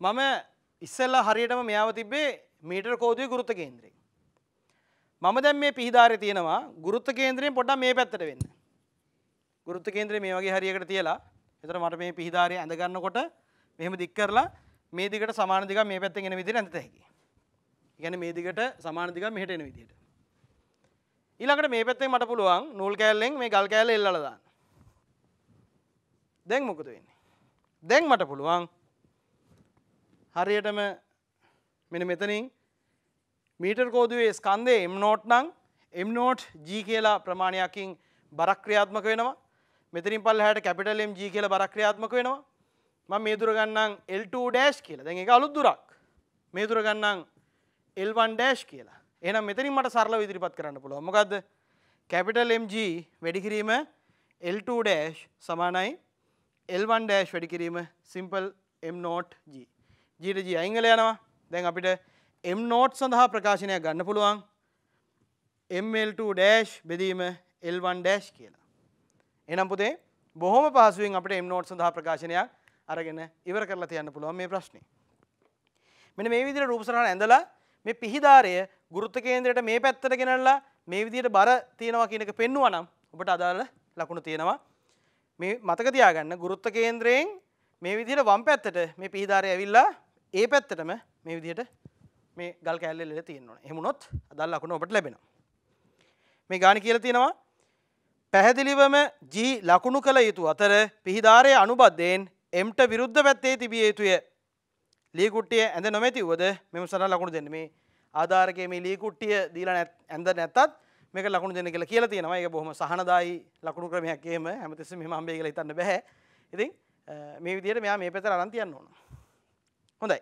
මම ඉස්සෙල්ලා හරියටම මෙයාව තිබ්බේ මීටර් කෝදුවේ ගුරුත්ව කේන්ද්‍රයෙන්. මම දැන් මේ පිහිදාරේ තියෙනවා ගුරුත්ව කේන්ද්‍රයෙන් පොඩ්ඩක් මේ පැත්තට වෙන්න. ගුරුත්ව කේන්ද්‍රය මේ වගේ හරියකට තියලා එතකොට මට මේ පිහිදාරේ ඇඳ ගන්නකොට මෙහෙම දික් කරලා මේ දිගට සමාන දිගක් මේ පැත්තෙන් එන විදිහට ඇඳත හැකියි. ඒ කියන්නේ මේ දිගට සමාන දිගක් මෙහෙට එන විදිහට. ඊළඟට මේ පැත්තෙන් මට පුළුවන් නූල් කෑල්ලෙන් මේ ගල් කෑල්ල එල්ලලා දාන්න. දැන් මොකද වෙන්නේ? දැන් මට පුළුවන් හරියටම මෙන්න මෙතනින් මීටර් කෝදුවේ ස්කන්ධය M නෝට් නම් M නෝට් G කියලා ප්‍රමාණයකින් බරක් ක්‍රියාත්මක වෙනවා. මෙතනින් පල්ලෙහාට කැපිටල් M G කියලා බරක් ක්‍රියාත්මක වෙනවා. මම මේ දුර ගන්නම් L2 ඩෑෂ් කියලා. දැන් ඒක අලුත් දුරක්. මේ දුර ගන්නම් L1 ඩෑෂ් කියලා. එහෙනම් මෙතනින් මට සරලව ඉදිරිපත් කරන්න පුළුවන්. මොකද්ද? කැපිටල් MG වැඩි කිරීම L2 ඩෑෂ් සමානයි L1 ඩෑෂ් වැඩි කිරීම simple M naught G. G ට G අයින් වෙලා යනවා. දැන් අපිට M නෝට් සඳහා ප්‍රකාශනයක් ගන්න පුළුවන්. ML2 ඩෑෂ් බෙදීම L1 ඩෑෂ් කියලා. එහෙනම් පුතේ බොහොම පහසුවෙන් අපිට M නෝට් සඳහා ප්‍රකාශනයක් අරගෙන ඉවර කරලා තියන්න පුළුවන් මේ ප්‍රශ්නේ. මෙන්න මේ විදිහට රූප සටහන ඇඳලා මේ පිහිදාරය ගුරුත්ව කේන්ද්‍රයට මේ පැත්තට ගෙනල්ලා මේ විදිහට බර තියෙනවා කියන එක පෙන්වුවා නම් ඔබට අදාළ ලකුණු තියෙනවා. මේ මතක තියාගන්න ගුරුත්ව කේන්ද්‍රයෙන් මේ විදිහට වම් පැත්තට මේ පිහිදාරය ඇවිල්ලා ඒ පැත්තටම මේ විදිහට මේ ගල් කෑල්ල එල්ලලා තියෙන්න ඕනේ. එහෙම වුණොත් අදාළ ලකුණ ඔබට ලැබෙනවා. මේ ගාන කියලා තියෙනවා පැහැදිලිවම G ලකුණු කළ යුතු අතර පිහිදාරයේ අනුබද්ධයෙන් එම්ට විරුද්ධ පැත්තේ තිබිය යුතුය. ලීකුට්ටිය ඇඳ නොමැතිවද මෙම සඳ ලකුණු දෙන්න. මේ ආධාරකයේ මේ ලීකුට්ටිය දීලා ඇඳ නැත්තත් මේක ලකුණු දෙන්න කියලා කියලා තියෙනවා. ඒක බොහොම සහනදායි ලකුණු ක්‍රමයක් එහෙම. හැමතිස්සෙම මෙහෙම හම්බෙයි කියලා හිතන්න බෑ ඉතින් මේ විදිහට මෙයා මේ පැත්තට අරන් තියන්න ඕන. හොඳයි.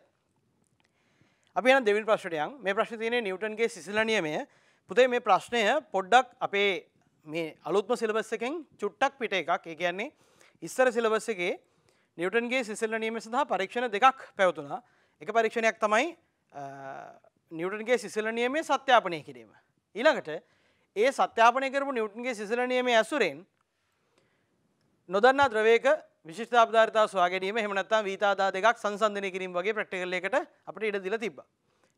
අපි යන දෙවෙනි ප්‍රශ්නයට යන්. මේ ප්‍රශ්නේ තියෙන්නේ නිව්ටන්ගේ සිසිල නියමය පුතේ මේ ප්‍රශ්නය පොඩ්ඩක් අපේ මේ අලුත්ම සිලබස් එකෙන් චුට්ටක් පිට එකක්. ඒ කියන්නේ ඉස්සර සිලබස් එකේ නිවටන්ගේ සිසල්ල නියම සඳහා පරීක්ෂණ දෙකක් පැවතුනා එක පරීක්ෂණයක් තමයි නිවටන්ගේ සිසල නියමේ සත්‍යාපනය කිරීම. ඊළඟට ඒ සත්‍යාපනය කරපු නිවටන්ගේ සිසල නියම ඇසුරෙන් නොදන්නා ද්‍රවයක විශිෂ්ඨාපධාරතා ස්වාගැනීම හෙමනත්තා වීතාදා දෙකක් සංසන්ධනය කිරීම වගේ ප්‍රක්ටිකල් එකට අපට ඉඩ දිල තිබ.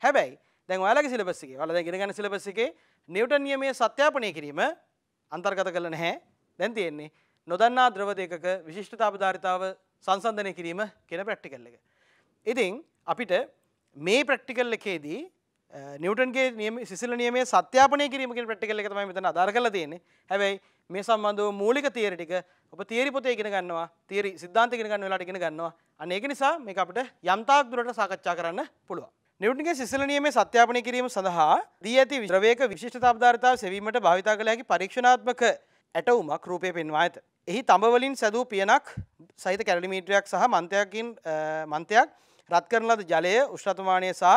හැබැයි දැන් ඔයාලගේ සිලබස්සිගේ වලද ගෙනගන සිලබස්සිගේ නිවටන් නියමේ සත්‍යාපනය කිරීම අන්තර්ගත කළ නැහැ දැන් තියෙන්නේ නොදන්නා ද්‍රව දෙකක විශිෂ්ඨතාපධාරිතාව සංසන්ධනය කිරීම කෙන ප්‍රක්ටිකල් එක. ඉතින් අපිට මේ ප්‍රක්ටිකල් එකේදී නිවටන්ගේ නියම සිසිල නියමේ සත්‍යාපනය කිරීමකින් ප්‍රක්ටිකල් එක තමයි මෙතන අදාර කළ තියෙන්නේ හැබැයි මේ සම්බන්ධව මූලික තියරි ටික ඔබ තියරි පොතේ ඉගෙන ගන්නවා තියරි සිද්ධාන්ත ඉගෙන ගන්න වෙලාවට ඉගෙන ගන්නවා අන්න ඒක නිසා මේක අපිට යම්තාක් දුරට සාකච්ඡා කරන්න පුළුවන් නිවටන්ගේ සිසිල නියමේ සත්‍යාපනය කිරීම සඳහා දී ඇති ද්‍රවයක විශිෂ්ඨතාවධාරතාව සෙවීමට භාවිතා කළ හැකි පරීක්ෂණාත්මක ඇටවුමක් රූපය පෙන්වා ඇත. එහි තඹවලින් සැදූ පියනක් සහිත කැලරිමීටරයක් සහ මන්තයකින් මන්තයක් රත් කරන ලද ජලය උෂ්ණතමානය සහ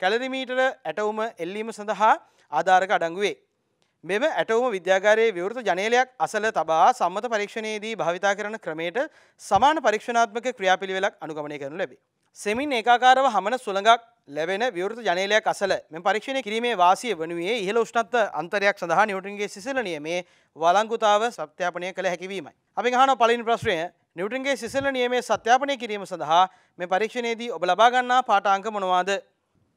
කැලරිමීටර ඇටවුම එල්ලීම සඳහා ආධාරක අඩංගුවේ. මෙම ඇටවුම විද්‍යාගාරයේ විවෘත ජනේලයක් අසල තබා සම්මත පරීක්ෂණයේදී භාවිතා කරන ක්‍රමයට සමාන පරීක්ෂණාත්මක ක්‍රියාපිළිවෙලක් අනුගමනය කරනු ලැබේ. සෙමින් ඒකාකාරව හමන සුළඟක් ලැබෙන විවෘත ජනේලයක් අසල. මෙ පරීක්ෂණය කිරීමේ වාසිය වනුවේ ඉහළ උෂ්ණත්ව අන්තරයක් සඳහා නිවටන්ගේ සිසලනිය මේ වලංගුතාව සත්‍යාපනය කළ හැකිවීමයි. අපි හන පලින් ප්‍රශ්නය. නිවටන්ගේ සිසල නියමේ සත්‍යාපනය කිරීම සඳහා මේ පරීක්ෂණයේදී ඔබ ලබාගන්නා පාටාංක මොනවාද?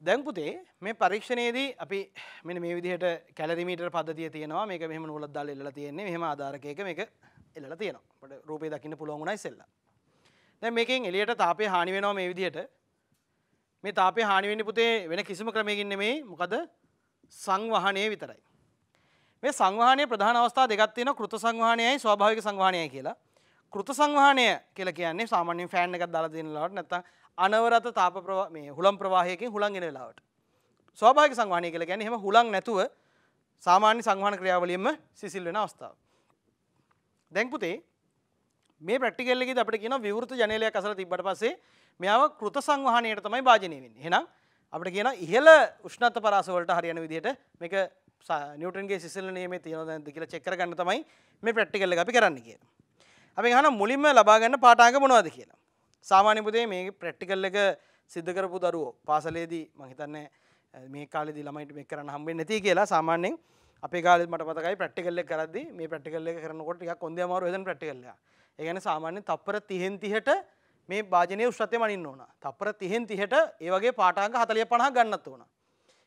දැන්පුතේ මේ පරීක්ෂණයේදී අපි මෙ මේ විදිහට කැලරිමීට පද්ධතිය තියෙනවා. මේක මෙහම නූලත් දාල එල්ල තියෙන්නේ. මෙහම ආධාරකයක මේක එල්ල තියෙනවා. රූපය දකින්න පුළුවන්ගුණයි සෙල්ලා. දැ මේකින් එලියට තාපය හානි වෙනවා මේ විදිහට මේ තාපය හානිවෙන්න පුතේ වෙන කිසිම ක්‍රමයකින් නෙමේ මොකද සංවහනය විතරයි. මේ සංවාහනය ප්‍රධාන අවස්ථා දෙකක් තියෙනවා කෘත සංවාහනයයි ස්වාභාවික සංවාහනයයි කියලා. කෘත සංවාහනය කියලා කියන්නේ සාමාන්‍යයෙන් ෆෑන් එකක් දාලා තියෙන වෙලාවට නැත්නම් අනවරත තාප ප්‍රවාහ මේ හුලම් ප්‍රවාහයකින් හුලං එන වෙලාවට. ස්වාභාවික සංවාහනය කියලා කියන්නේ එහෙම හුලං නැතුව සාමාන්‍ය සංවහන ක්‍රියාවලියෙම සිසිල් වෙන අවස්ථාව. දැන් පුතේ මේ ප්‍රක්ටිකල් එකේදී අපිට කියනවා විවෘත ජනේලයක් අසල තිබ්බට පස්සේ මෙයාව කෘත සංවහනයට තමයි භාජනය වෙන්නේ. එහෙනම් අපිට කියනවා ඉහළ උෂ්ණත්ව පරාස වලට හරියන විදිහට මේක නිවටන්ගේ සිසිල් නියමේ තියෙනවද නැද්ද කියලා චෙක් කරගන්න තමයි මේ ප්‍රැක්ටිකල් එක අපි කරන්න කියලා. අපි අහන මුලින්ම ලබා ගන්න පාඨාංග මොනවද කියලා. සාමාන්‍යපුදේ මේ ප්‍රට්ටිකල් එක සිද්ධ කරපු දරුවෝ පාසලේදී මහිතන්න මේ කාලෙදි ළමයිට මේ කරන්න හම්බෙන් නැති කියලා සාමාන්‍යෙන් අපේ කාල මට පතකයි ප්‍රට්ටිකල්ල කරද මේ ප්‍රට්ටිකල්ල කරනකොට ටික කොන්ද අමාරු හෙද ප්‍රට්ටිකල්ල ඒගැන සාමාන්‍යෙන් තප්පර තිහෙන් තිහට මේ භාජනය උෂ්‍රත්ය මනින්න ඕන. තප්පර තිහෙන් තිහට ඒවගේ පාටාංක හතලිය පණහ ගන්නත් ඕන.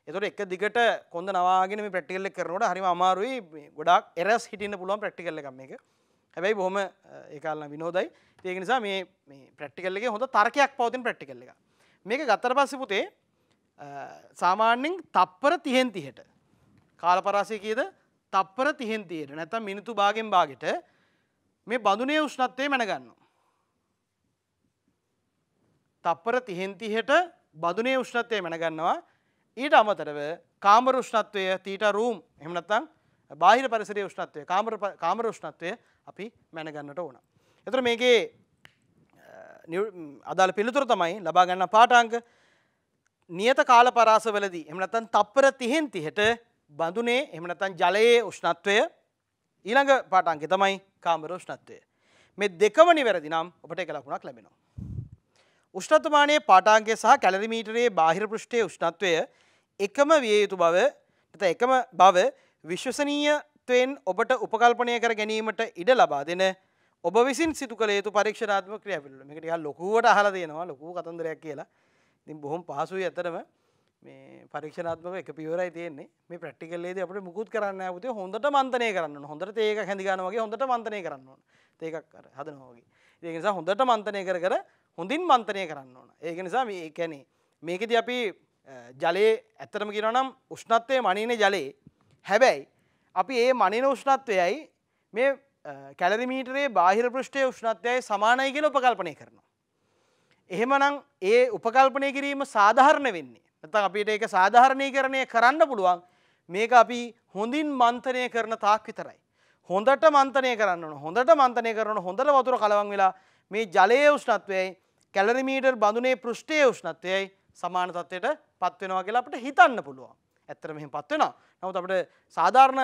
එතොට එක දිගට කොඳ නවාගෙන ප්‍රටිකල්ල කරනට හරිම අමාරුයි. ගොඩක් එරස් හිටින්න පුළුවන් ප්‍රටිකල්ල එකම එක හැබැයි බොහොම ඒකාලන විනෝදයි. ඒක නිසා මේ ප්‍රටිකල්ලගේ හොඳ තර්කයක් පවතින් ප්‍රටිකල්ල එක මේක ගත්තර පස්ස පුතේ සාමාන්‍යෙන් තප්පර තිහෙන් තිහට. කාලපරාසය කියද? තප්පර තිහෙන් තියට නැත මිනිතු භාගෙන් භාගට මේ බඳුනේ උෂ්ණත්වය මැනගන්න. තප්පර තිහෙන්තිහට බදුනේ උෂ්ණත්වය මැනගන්නවා ඊට අමතරව කාමර උෂ්ණත්වය තීට රූම් එමනත්තං බාහිර පරිසරය උෂ්ණත්වය කාමර උෂ්ණත්වය අපි මැනගන්නට ඕන. එතර මේකේ අදාළ පිළිතුර තමයි ලබා ගන්න පාටාංක නියත කාල පරාසවලදී එමනතන් තප්පර තිහෙන් තිහට බඳුනේ එමනතන් ජලයේ උෂ්ණත්වය ඊළඟ පාටන්ගේ තමයි කාමර උෂ්ණත්වය. මේ දෙකම නිවැරදි නම් ඔබට එක ලකුණක් ලැබෙනවා. උෂ්ණත්වමානයේ පාටාන්ගේ සහ කැලරිමීටරයේ බාහිර පෘෂ්ඨයේ උෂ්ණත්වය එකම විය යුතු බව එකම බව විශ්වසනීයත්වයෙන් ඔබට උපකල්පනය කර ගැනීමට ඉඩ ලබා දෙන ඔබ විසින් සිතු කළ යුතු පරීක්ෂණාත්ම ක්‍රියාපිල්ල මේකට ලොකුවට අහලා දෙනවා ලොකු කතන්දරයක් කියලා ඉතින් බොහොම පහසුයි ඇතරම මේ පරීක්ෂණාත්මක එක පියවරයි තියෙන්නේ. මේ ප්‍රක්ටිකල්ලේදී අපිට මුකුත් කරන්න ආවුත් හොඳට මන්තනය කරන්න හොඳට තේක හැඳි ගන්න වගේ හොඳට මන්තනය කරන්න ඕන. තේකක් අර හදනවා වගේ. ඒක නිසා හොඳට මන්තනය කර කර හොඳින් මන්තනය කරන්න ඕන. ඒක නිසා මේ කියන්නේ මේකෙදී අපි ජලයේ ඇත්තටම කියනවා නම් උෂ්ණත්වයේ මනින ජලයේ. හැබැයි අපි ඒ මනින උෂ්ණත්වයයි මේ කැලරිමීටරේ බාහිර පෘෂ්ඨය උෂ්ණත්වයයි සමානයි කියලා උපකල්පනය කරනවා. එහෙමනම් ඒ උපකල්පනය කිරීම සාධාරණ වෙන්නේ නැත්නම් අපිට ඒක සාධාරණීකරණය කරන්න පුළුවන් මේක අපි හොඳින් මන්තනය කරන තාක් විතරයි. හොඳට මන්තනය කරන්න ඕන හොඳට මන්තනය කරන හොඳට වතුර කලවන් වෙලා මේ ජලයේ උෂ්ණත්වයයි කැලරිමීටර් බඳුනේ පෘෂ්ඨයේ උෂ්ණත්වයයි සමාන තත්වයට පත් වෙනවා කියලා අපිට හිතන්න පුළුවන්. ඇත්තට මෙහෙම පත් වෙනවා. නමුත් අපිට සාධාරණ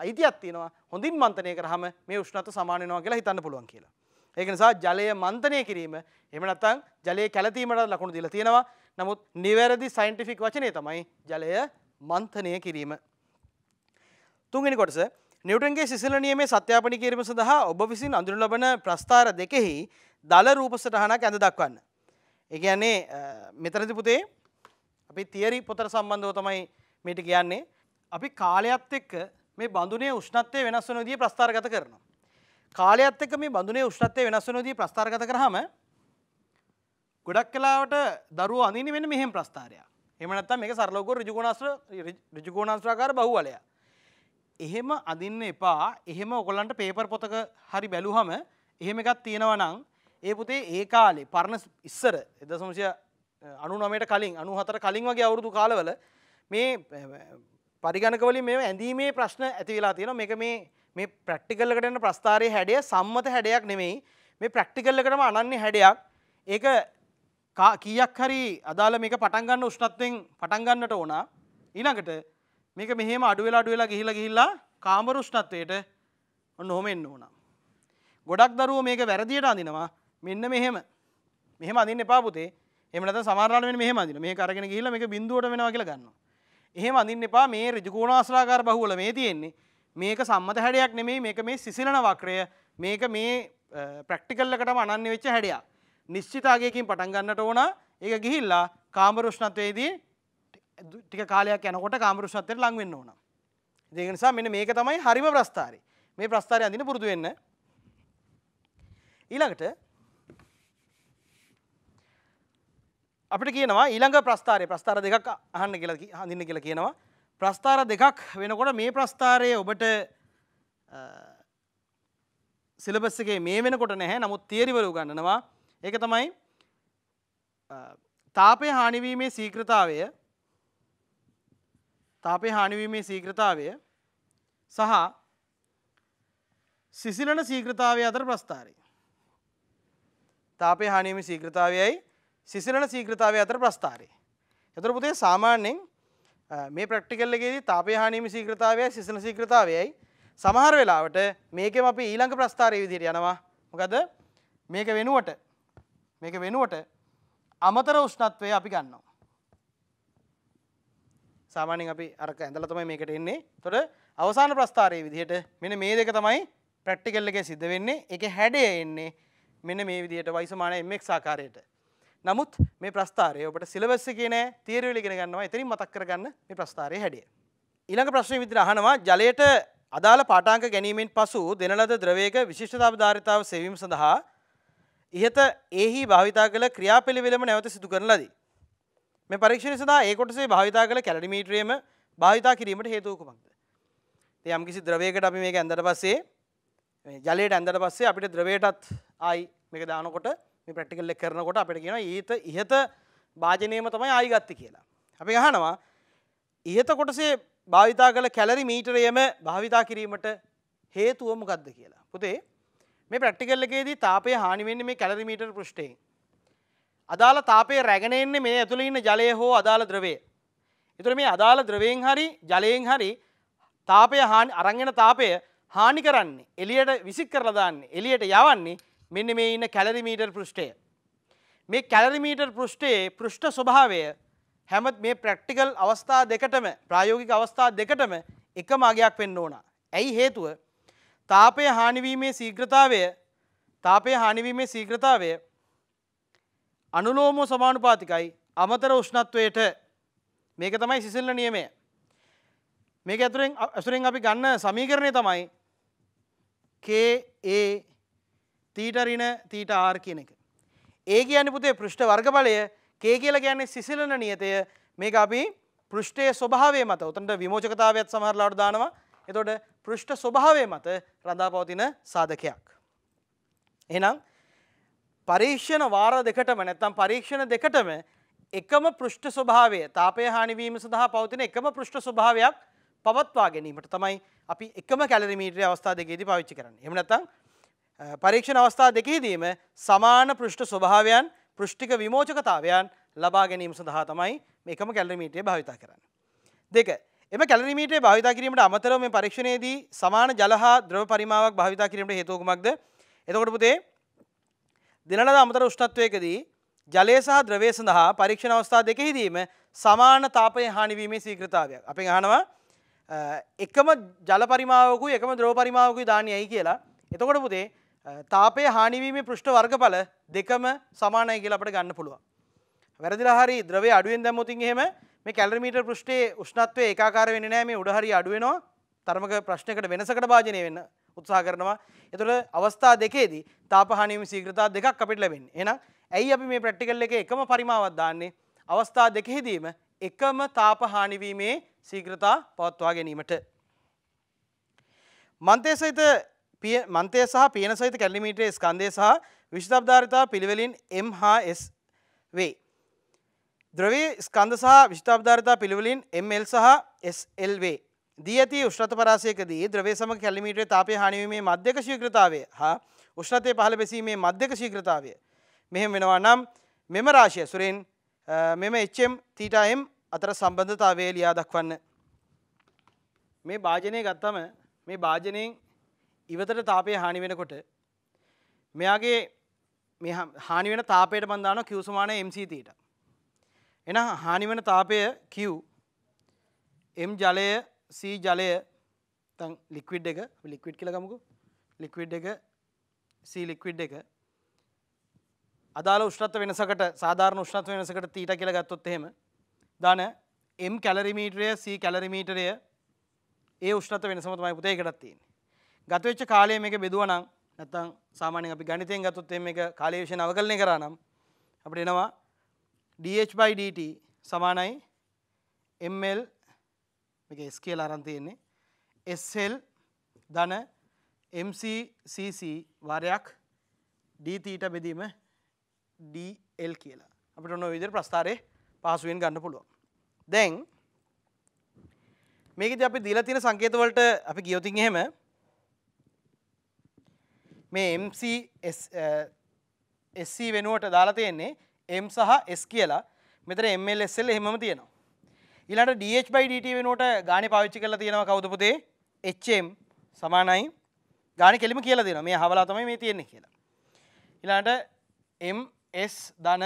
අයිතියක් තියෙනවා හොඳින් මන්තනය කරාම මේ උෂ්ණත්ව සමාන වෙනවා කියලා හිතන්න පුළුවන් කියලා. ඒක නිසා ජලය මන්තනය කිරීම එහෙම නැත්නම් ජලයේ කැළතීමට ලකුණු දීලා තියෙනවා. නමුත් නිවැරදි සයින්ටිෆික් වචනය තමයි ජලය මන්තනය කිරීම. තුන්වෙනි කොටස නිවටන්ගේ සිසිල නියමේ සත්‍යාපනය කිරීම සඳහා ඔබ විසින් අඳුරු ලබන ප්‍රස්ථාර දෙකෙහි දල රූප සටහනක් ඇඳ දක්වන්න. ඒ කියන්නේ මෙතනදි පුතේ අපි තියරි පොතට සම්බන්ධව තමයි මේට කියන්නේ අපි කාලයත් එක්ක මේ බඳුනේ උෂ්ණත්වය වෙනස් වෙන විදිහේ ප්‍රස්ථාරගත කරනවා. කාලයත් එක්ක මේ බඳුනේ උෂ්ණත්වය වෙනස් වෙන විදිහේ ප්‍රස්ථාරගත කරාම ගොඩක් කලාවට දරුවෝ අඳින්නේ මෙන්න මෙහෙම ප්‍රස්ථාරයක්. එහෙම නැත්නම් මේක සරලව කර ඍජුකෝණාස්ත්‍ර ඍජුකෝණාස්ත්‍රාකාර බහුවලයක්. එහෙම අදින්න එපා. එහෙම ඔයගොල්ලන්ට පේපර් පොතක හරි බැලුවම එහෙම එකක් තියෙනවා නම් ඒ පුතේ ඒ කාලේ පරණ ඉස්සර 1999ට කලින් 94ට කලින් වගේ අවුරුදු කාලවල මේ පරිගණකවලින් මේ ඇඳීමේ ප්‍රශ්න ඇති වෙලා තියෙනවා. මේක මේ මේ ප්‍රැක්ටිකල් එකට එන ප්‍රස්ථාරයේ හැඩය සම්මත හැඩයක් නෙමෙයි. මේ ප්‍රැක්ටිකල් එකටම අනන්‍ය හැඩයක්. ඒක කීයක් හරි අදාළ මේක පටන්ගන්න උෂ්ණත්වෙන් පටන්ගන්නට ඕනා. ඊළඟට මේක මෙහෙම අඩුවෙලා අඩුවෙලා ගිහිල ගිහිල්ලා කාමර උෂ්ණත්වයට ඔන්න හොම එන්න ඕනා. ගොඩක් දරුව මේක වැරදියට අඳිනවා. මෙන්න මෙහෙම. මෙහෙම අදින්න එපා පුතේ. එහෙම නැත්නම් සමහරවල් වෙන මෙහෙම අදිනවා මේක අරගෙන ගිහිල්ලා මේක බිඳුවට වෙනවා කියලා ගන්නවා. එහෙම අදින්න එපා. මේ ඍජුකෝණාශ්‍රාකාර බහුවල මේ තියෙන්නේ. මේක සම්මත හැඩයක් නෙමෙයි. මේක මේ සිසිලන වක්‍රය. මේක මේ ප්‍රැක්ටිකල් එකටම අනන්‍ය වෙච්ච හැඩයක්. නිශ්චිතාගයකින් පටන් ගන්නට ඕන ඒක ගිහිල්ලා කාමරුෂ්ණත්වයේදී ටික කාලයක් යනකොට කාමරුෂ්ණත්වයට ලං වෙන්න ඕන. ඒක නිසා මෙන්න මේක තමයි හරිම ප්‍රස්ථාරය. මේ ප්‍රස්ථාරය අඳින්න පුරුදු වෙන්න. ඊළඟට අපිට කියනවා ඊළඟ ප්‍රස්ථාරය ප්‍රස්ථාර දෙකක් අහන්න කියලා හඳින්න කියලා කියනවා. ප්‍රස්ථාර දෙකක් වෙනකොට මේ ප්‍රස්ථාරය ඔබට සිලබස් එකේ මේ වෙනකොට නැහැ. නමුත් තියරිවල උගන්වනවා ඒක තමයි තාපය හානිවීමේ සීක්‍රතාවය තාපය හානිවීමේ සීක්‍රතාවය සහ සිසිලන සීක්‍රතාවය අතර ප්‍රස්ථාරය. තාපය හානීම සීක්‍රතාවයයි සිසිලන සීක්‍රතාවය අතර ප්‍රස්ථාරය. එතර පුතේ සාමාන්‍යෙන් මේ ප්‍රක්ටිකල්ලගේදී තාපය හානීම සීක්‍රතාවය සිසන සීක්‍රතාවයයි සමහර වෙලාවට මේකම අපි ඊළඟ ප්‍රස්ථාරය විදිහට යනවා මොකද මේක වෙනුවට මේක වෙනුවට අමතර උෂ්ණත්වය අපි ගන්නවා. සාමානෙන් අපි අරක ඇඳල තමයි මේකට එන්නේ. තොට අවසාන ප්‍රස්ථාරය විදිහට මෙන මේ දෙක තමයි ප්‍රක්ටිකල් එක සිද්ධ වෙන්නේ. එක හැඩය එන්නේ මෙන්න මේ විදිහට වයිසමාන එමෙක් සාකාරයට නමුත් මේ ප්‍රස්ථාරය ඔබට සිලවස්ස කියන තීරවලිගෙන ගන්නවා. එතරින් මතක් කරගන්න මේ ප්‍රස්ථාරය හැඩිය. ඊළඟ ප්‍රශ්නය විදිර අහනවා. ජලයට අදාළ පාටාංක ගැනීමෙන් පසු දෙනලද ද්‍රවයක විශිෂ්ඨතාව ධාරිතාව සෙවීම සඳහා ඉහත එහි භාවිතා කළ ක්‍රියාපිළිවෙලම නැවත සිදු කරන ලදී. මේ පරීක්ෂණය සඳහා ඒ කොටසේ භාවිතා කළ කැලරිමීටරයම භාවිතා කිරීමට හේතුව කුමක්ද? යම් කිසි ද්‍රවයකට අපි මේක ඇඳට පස්සේ ජලයට ඇඳට පස්සේ අපිට ද්‍රවයටත් ආයි මේක දානකොට මේ ප්‍රැක්ටිකල් එක කරනකොට අපිට කියනවා ඊට ඉහත භාජනයම තමයි ආයි ගත්තේ කියලා. අපි අහනවා ඉහත කොටසේ භාවිතා කළ කැලරි මීටරයම භාවිතා කිරීමට හේතුව මොකක්ද කියලා. පුතේ මේ ප්‍රක්ටිකල් එකේදී තාපය හානි වෙන්නේ මේ කැලරි මීටර පෘෂ්ඨයෙන්. අදාළ තාපය රැගෙන එන්නේ මේ ඇතුළේ ඉන්න ජලය හෝ අදාළ ද්‍රවය. ඒතර මේ අදාළ ද්‍රවයෙන් හරි ජලයෙන් හරි තාපය හානි අරගෙන තාපය හානි කරන්නේ එළියට විසික් කරලා දාන්නේ එළියට යවන්නේ මෙන්න මේ ඉන්න කැලරි මීටර් පෘෂ්ඨය. මේ කැලරි මීටර් පෘෂ්ඨයේ පෘෂ්ඨ ස්වභාවය හැමත් මේ ප්‍රක්ටිකල් අවස්ථා දෙකටම ප්‍රායෝගික අවස්ථා දෙකටම එකම අගයක් වෙන්න ඕන. ඇයි හේතුව තාපය හානිවීමේ සීග්‍රතාවය තාපය හානිවීමේ සීග්‍රතාවය අනුලෝමෝ සමානුපාතිකයි අමතර උෂ්ණත්වයට. මේක තමයි සිසිල්ල නියමය. මේක ඇතුරෙන් ඇසුරෙන් අපි ගන්න සමීකරණය තමයි කේ තීටරින තීට ආර් කියන එක. ඒ කියන පුතේ පෘෂ්ඨ වර්ගඵලය කේ කියල කියන්නේ සිසිලන නියතය. මේක අපි පෘෂ්ඨය ස්වභාවය මත උතන්ට විමෝචකතාවයත් සමහරලාට දානවා. එතොට පෘෂ්ඨ ස්වභාවය මත රඳා පවතින සාධකයක්. එනම් පරීක්ෂණ වාර දෙකටම නැත්තම් පරීක්ෂණ දෙකටම එකම පෘෂ්ඨ ස්වභාවය තාපය හානිවීම සඳහා පවතින එකම පෘෂ්ඨ ස්වභාවයක් පවත්වා ගැනීමට තමයි අපි එකම කැලරිමීට්‍රිය අවස්ථා දෙකේදී පාවිච්චි කරන්න. එහෙම නැත්නම් පරීක්ෂණ අවස්ථා දෙකේදීම සමාන පෘෂ්ඨ ස්වභාවයන් පෘෂ්ටික විමෝචකතාවයන් ලබා ගැනීම සඳහා තමයි මේකම කැලරිමීට්‍රිය භාවිතා කරන්න. දෙක එම කැලරිමීට්‍රිය භාවිතා කිරීමට අමතරව මේ පරීක්ෂණයේදී සමාන ජල හා ද්‍රව පරිමාවක් භාවිතා කිරීමට හේතුව කුමක්ද? එතකොට පුතේ දිනලද අමතර උෂ්ණත්වයකදී ජලය සහ ද්‍රවය සඳහා පරීක්ෂණ අවස්ථා දෙකෙහිදීම සමාන තාපය හානිවීමේ සීග්‍රතාවයක්. අපෙන් අහනවා එකම ජල පරිමාවකුයි එකම ද්‍රව පරිමාවකුයි දාන්නේයි කියලා. එතකොට පුතේ තාපය හානිවීමේ පෘෂ්ඨ වර්ගඵල දෙකම සමානයි කියලා අපිට ගන්න පුළුවන්. වැරදිලා හරි ද්‍රවය අඩුවෙන් දැම්මොතින් එහෙම මේ කැලරිමීටර් පෘෂ්ඨයේ උෂ්ණත්වය ඒකාකාර වෙන්නේ නැහැ මේ උඩ හරි අඩු වෙනවා. තරමක ප්‍රශ්නයකට වෙනසකට භාජනය වෙන්න උත්සාහ කරනවා. එතකොට අවස්ථා දෙකේදී තාප හානිවීමේ ශීඝ්‍රතාව දෙකක් අපිට ලැබෙන්නේ. එහෙනම් ඇයි අපි මේ ප්‍රැක්ටිකල් එකේ එකම පරිමාවක් දාන්නේ? අවස්ථා දෙකෙහිදීම එකම තාප හානිවීමේ ශීඝ්‍රතා පවත්වා ගැනීමට. මන්තය සහිත මන්තය සහ පියන සහිත කැලිමීටේ ස්කන්දය සහ විශ්තබ්ධාරිතා පිළිවෙලින් M හා S වේ. ද්‍රවී ස්කන්ද සහ විශ්තාබ්ධාරිතා පිළිවලින් ML සහ SL වේ. දී ඇති උෂ්ණත පරාසයකදී ද්‍රවය සමග කැලිමීටරේ තාපය හානිවීමේ මධ්‍යක ශීඝ්‍රතාවය හා උෂ්ණතය පහළ බැසීමේ මධ්‍යක ශීඝ්‍රතාවය. මෙහෙම වෙනවා නම් මෙම රාශිය සුරෙන් මෙම HM තීටම් අතර සම්බන්ධතාවය ලියා දක්වන්න. මේ භාජනය ගත්තම මේ භාජනයෙන් ඉවතට තාපය හානි වෙනකොට මෙයාගේ හානි වෙන තාපයට බන්ධාන කිව්සමාන MCතීට එන හානි වෙන තාපය කිව්. එම් ජලය සී ජලය තන් ලික්විඩ් එක ලික්විඩ් කියල ගමුකු. ලික්විඩ් එක සී ලික්විඩ් එක. අදාළ උෂ්ණත්ව වෙනසකට සාධාරණ උෂ්ණත්ව වෙනසකට තීට කියල ගත්තොත් එහෙම දන එම් කැලරිමීටරය සී කැලරිමීටරය ඒ උෂ්ණත වෙනසම තමයි පුතේ එකටත් තියෙන්නේ. ගත වෙච්ච කාලය මේක බෙදුවා නම් නැත්නම් සාමාන්‍යයෙන් අපි ගණිතයෙන් ගත්තොත් එහෙම මේක කාලය විශ්ලේෂණ අවකලනය කරා නම් අපිට එනවා dh/dt සමානයි. Ml මේක s කියලා අරන් තියෙන්නේ. Sl ධන mccc වාරයක් d තීට බෙදීම dl කියලා. අපිට ඔන්න ඔය විදිහට ප්‍රස්ථාරේ පහසුවෙන් ගන්න පුළුවන්. දැන් මේකෙදි අපි දීලා තියෙන සංකේත වලට අපි ගියොතින් එහෙම මේ MC SC වෙනුවට දාලා තියෙන්නේ M සහ S කියලා. මෙතන ML SL එහෙමම තියෙනවා. ඊළඟට DH/dt වෙනුවට ගානේ පාවිච්චි කරලා තියෙනවා කවුද පුතේ? HM සමානයි ගානේ කෙලිම කියලා දෙනවා. මේ හවලා තමයි මේ තියෙන්නේ කියලා. ඊළඟට M S ධන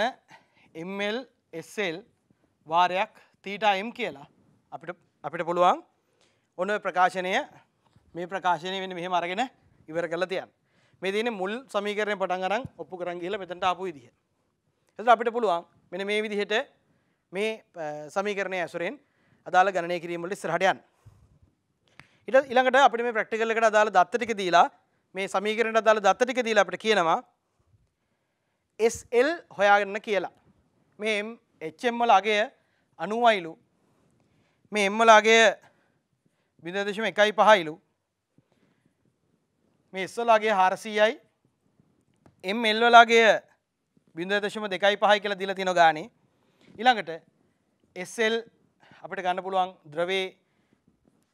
ML SL වාරයක් තීටම් කියලා අපිට අපිට පුළුවන් ඔන්න ඔය ප්‍රකාශනය මේ ප්‍රකාශනය වෙන මෙහෙම අරගෙන ඉවර කළ තියන් මේ තියන මුල් සමීකරණය පටන් අරන් ඔප්පු කරන් කියල මෙතට අපපු විදිහ එ අපිට පුළුවන් මෙන මේ විදිහට මේ සමීකරණය ඇසුරෙන් අදාළ ගණනය කිරීමට ස්රහටයන් ඉට ඉළඟට අපට මේ ප්‍රක්ටිකල් එකට අදාළ දත්තටික දීලා මේ සමීකරණට අදාළ දත්තටික දීලා අපට කියනවා SL හොයාගන්න කියලා. මේ එච්චෙම්මලාගේ අනුවයිලු මේ එම්මලාගේ බිඳදශම එකයි පහයිලු. මේ එස්සලාගේ හාරසීයයි. එම් එල්වලාගේ බිඳදශම දෙකයි පහයි කියලා දිල තින ගානේ. ඉළඟට එස්සල් අපිට ගන්න පුළුවන් ද්‍රවේ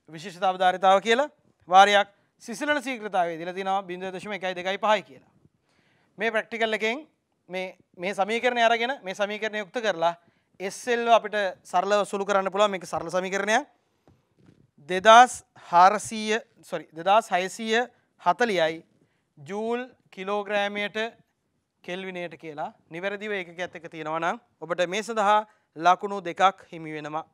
විශේෂතාවධාරිතාව කියලා වාරයක් සිසිලන සීකෘතාවේ දිල තිනවා බිඳදශම එකයි දෙකයි පහයි කියලා. මේ ප්‍රක්ටිකල් එකෙන් මේ සමීකරණය අරගෙන මේ සමීකරණය යුක්ත කරලා එස්සෙල්ව අපිට සරලව සුළු කරන්න පුළුවන් මේක සරල සමීකරණය දෙදස් හාරසීය සොරි දෙදස් හයසීය හතලියයි ජූල් කිලෝග්‍රෑමයට කෙල්විනයට කියලා නිවැරදිව ඒක ඇත්ත එක තියෙනවනම් ඔබට මේ සඳහා ලකුණු දෙකක් හිමි වෙනවා.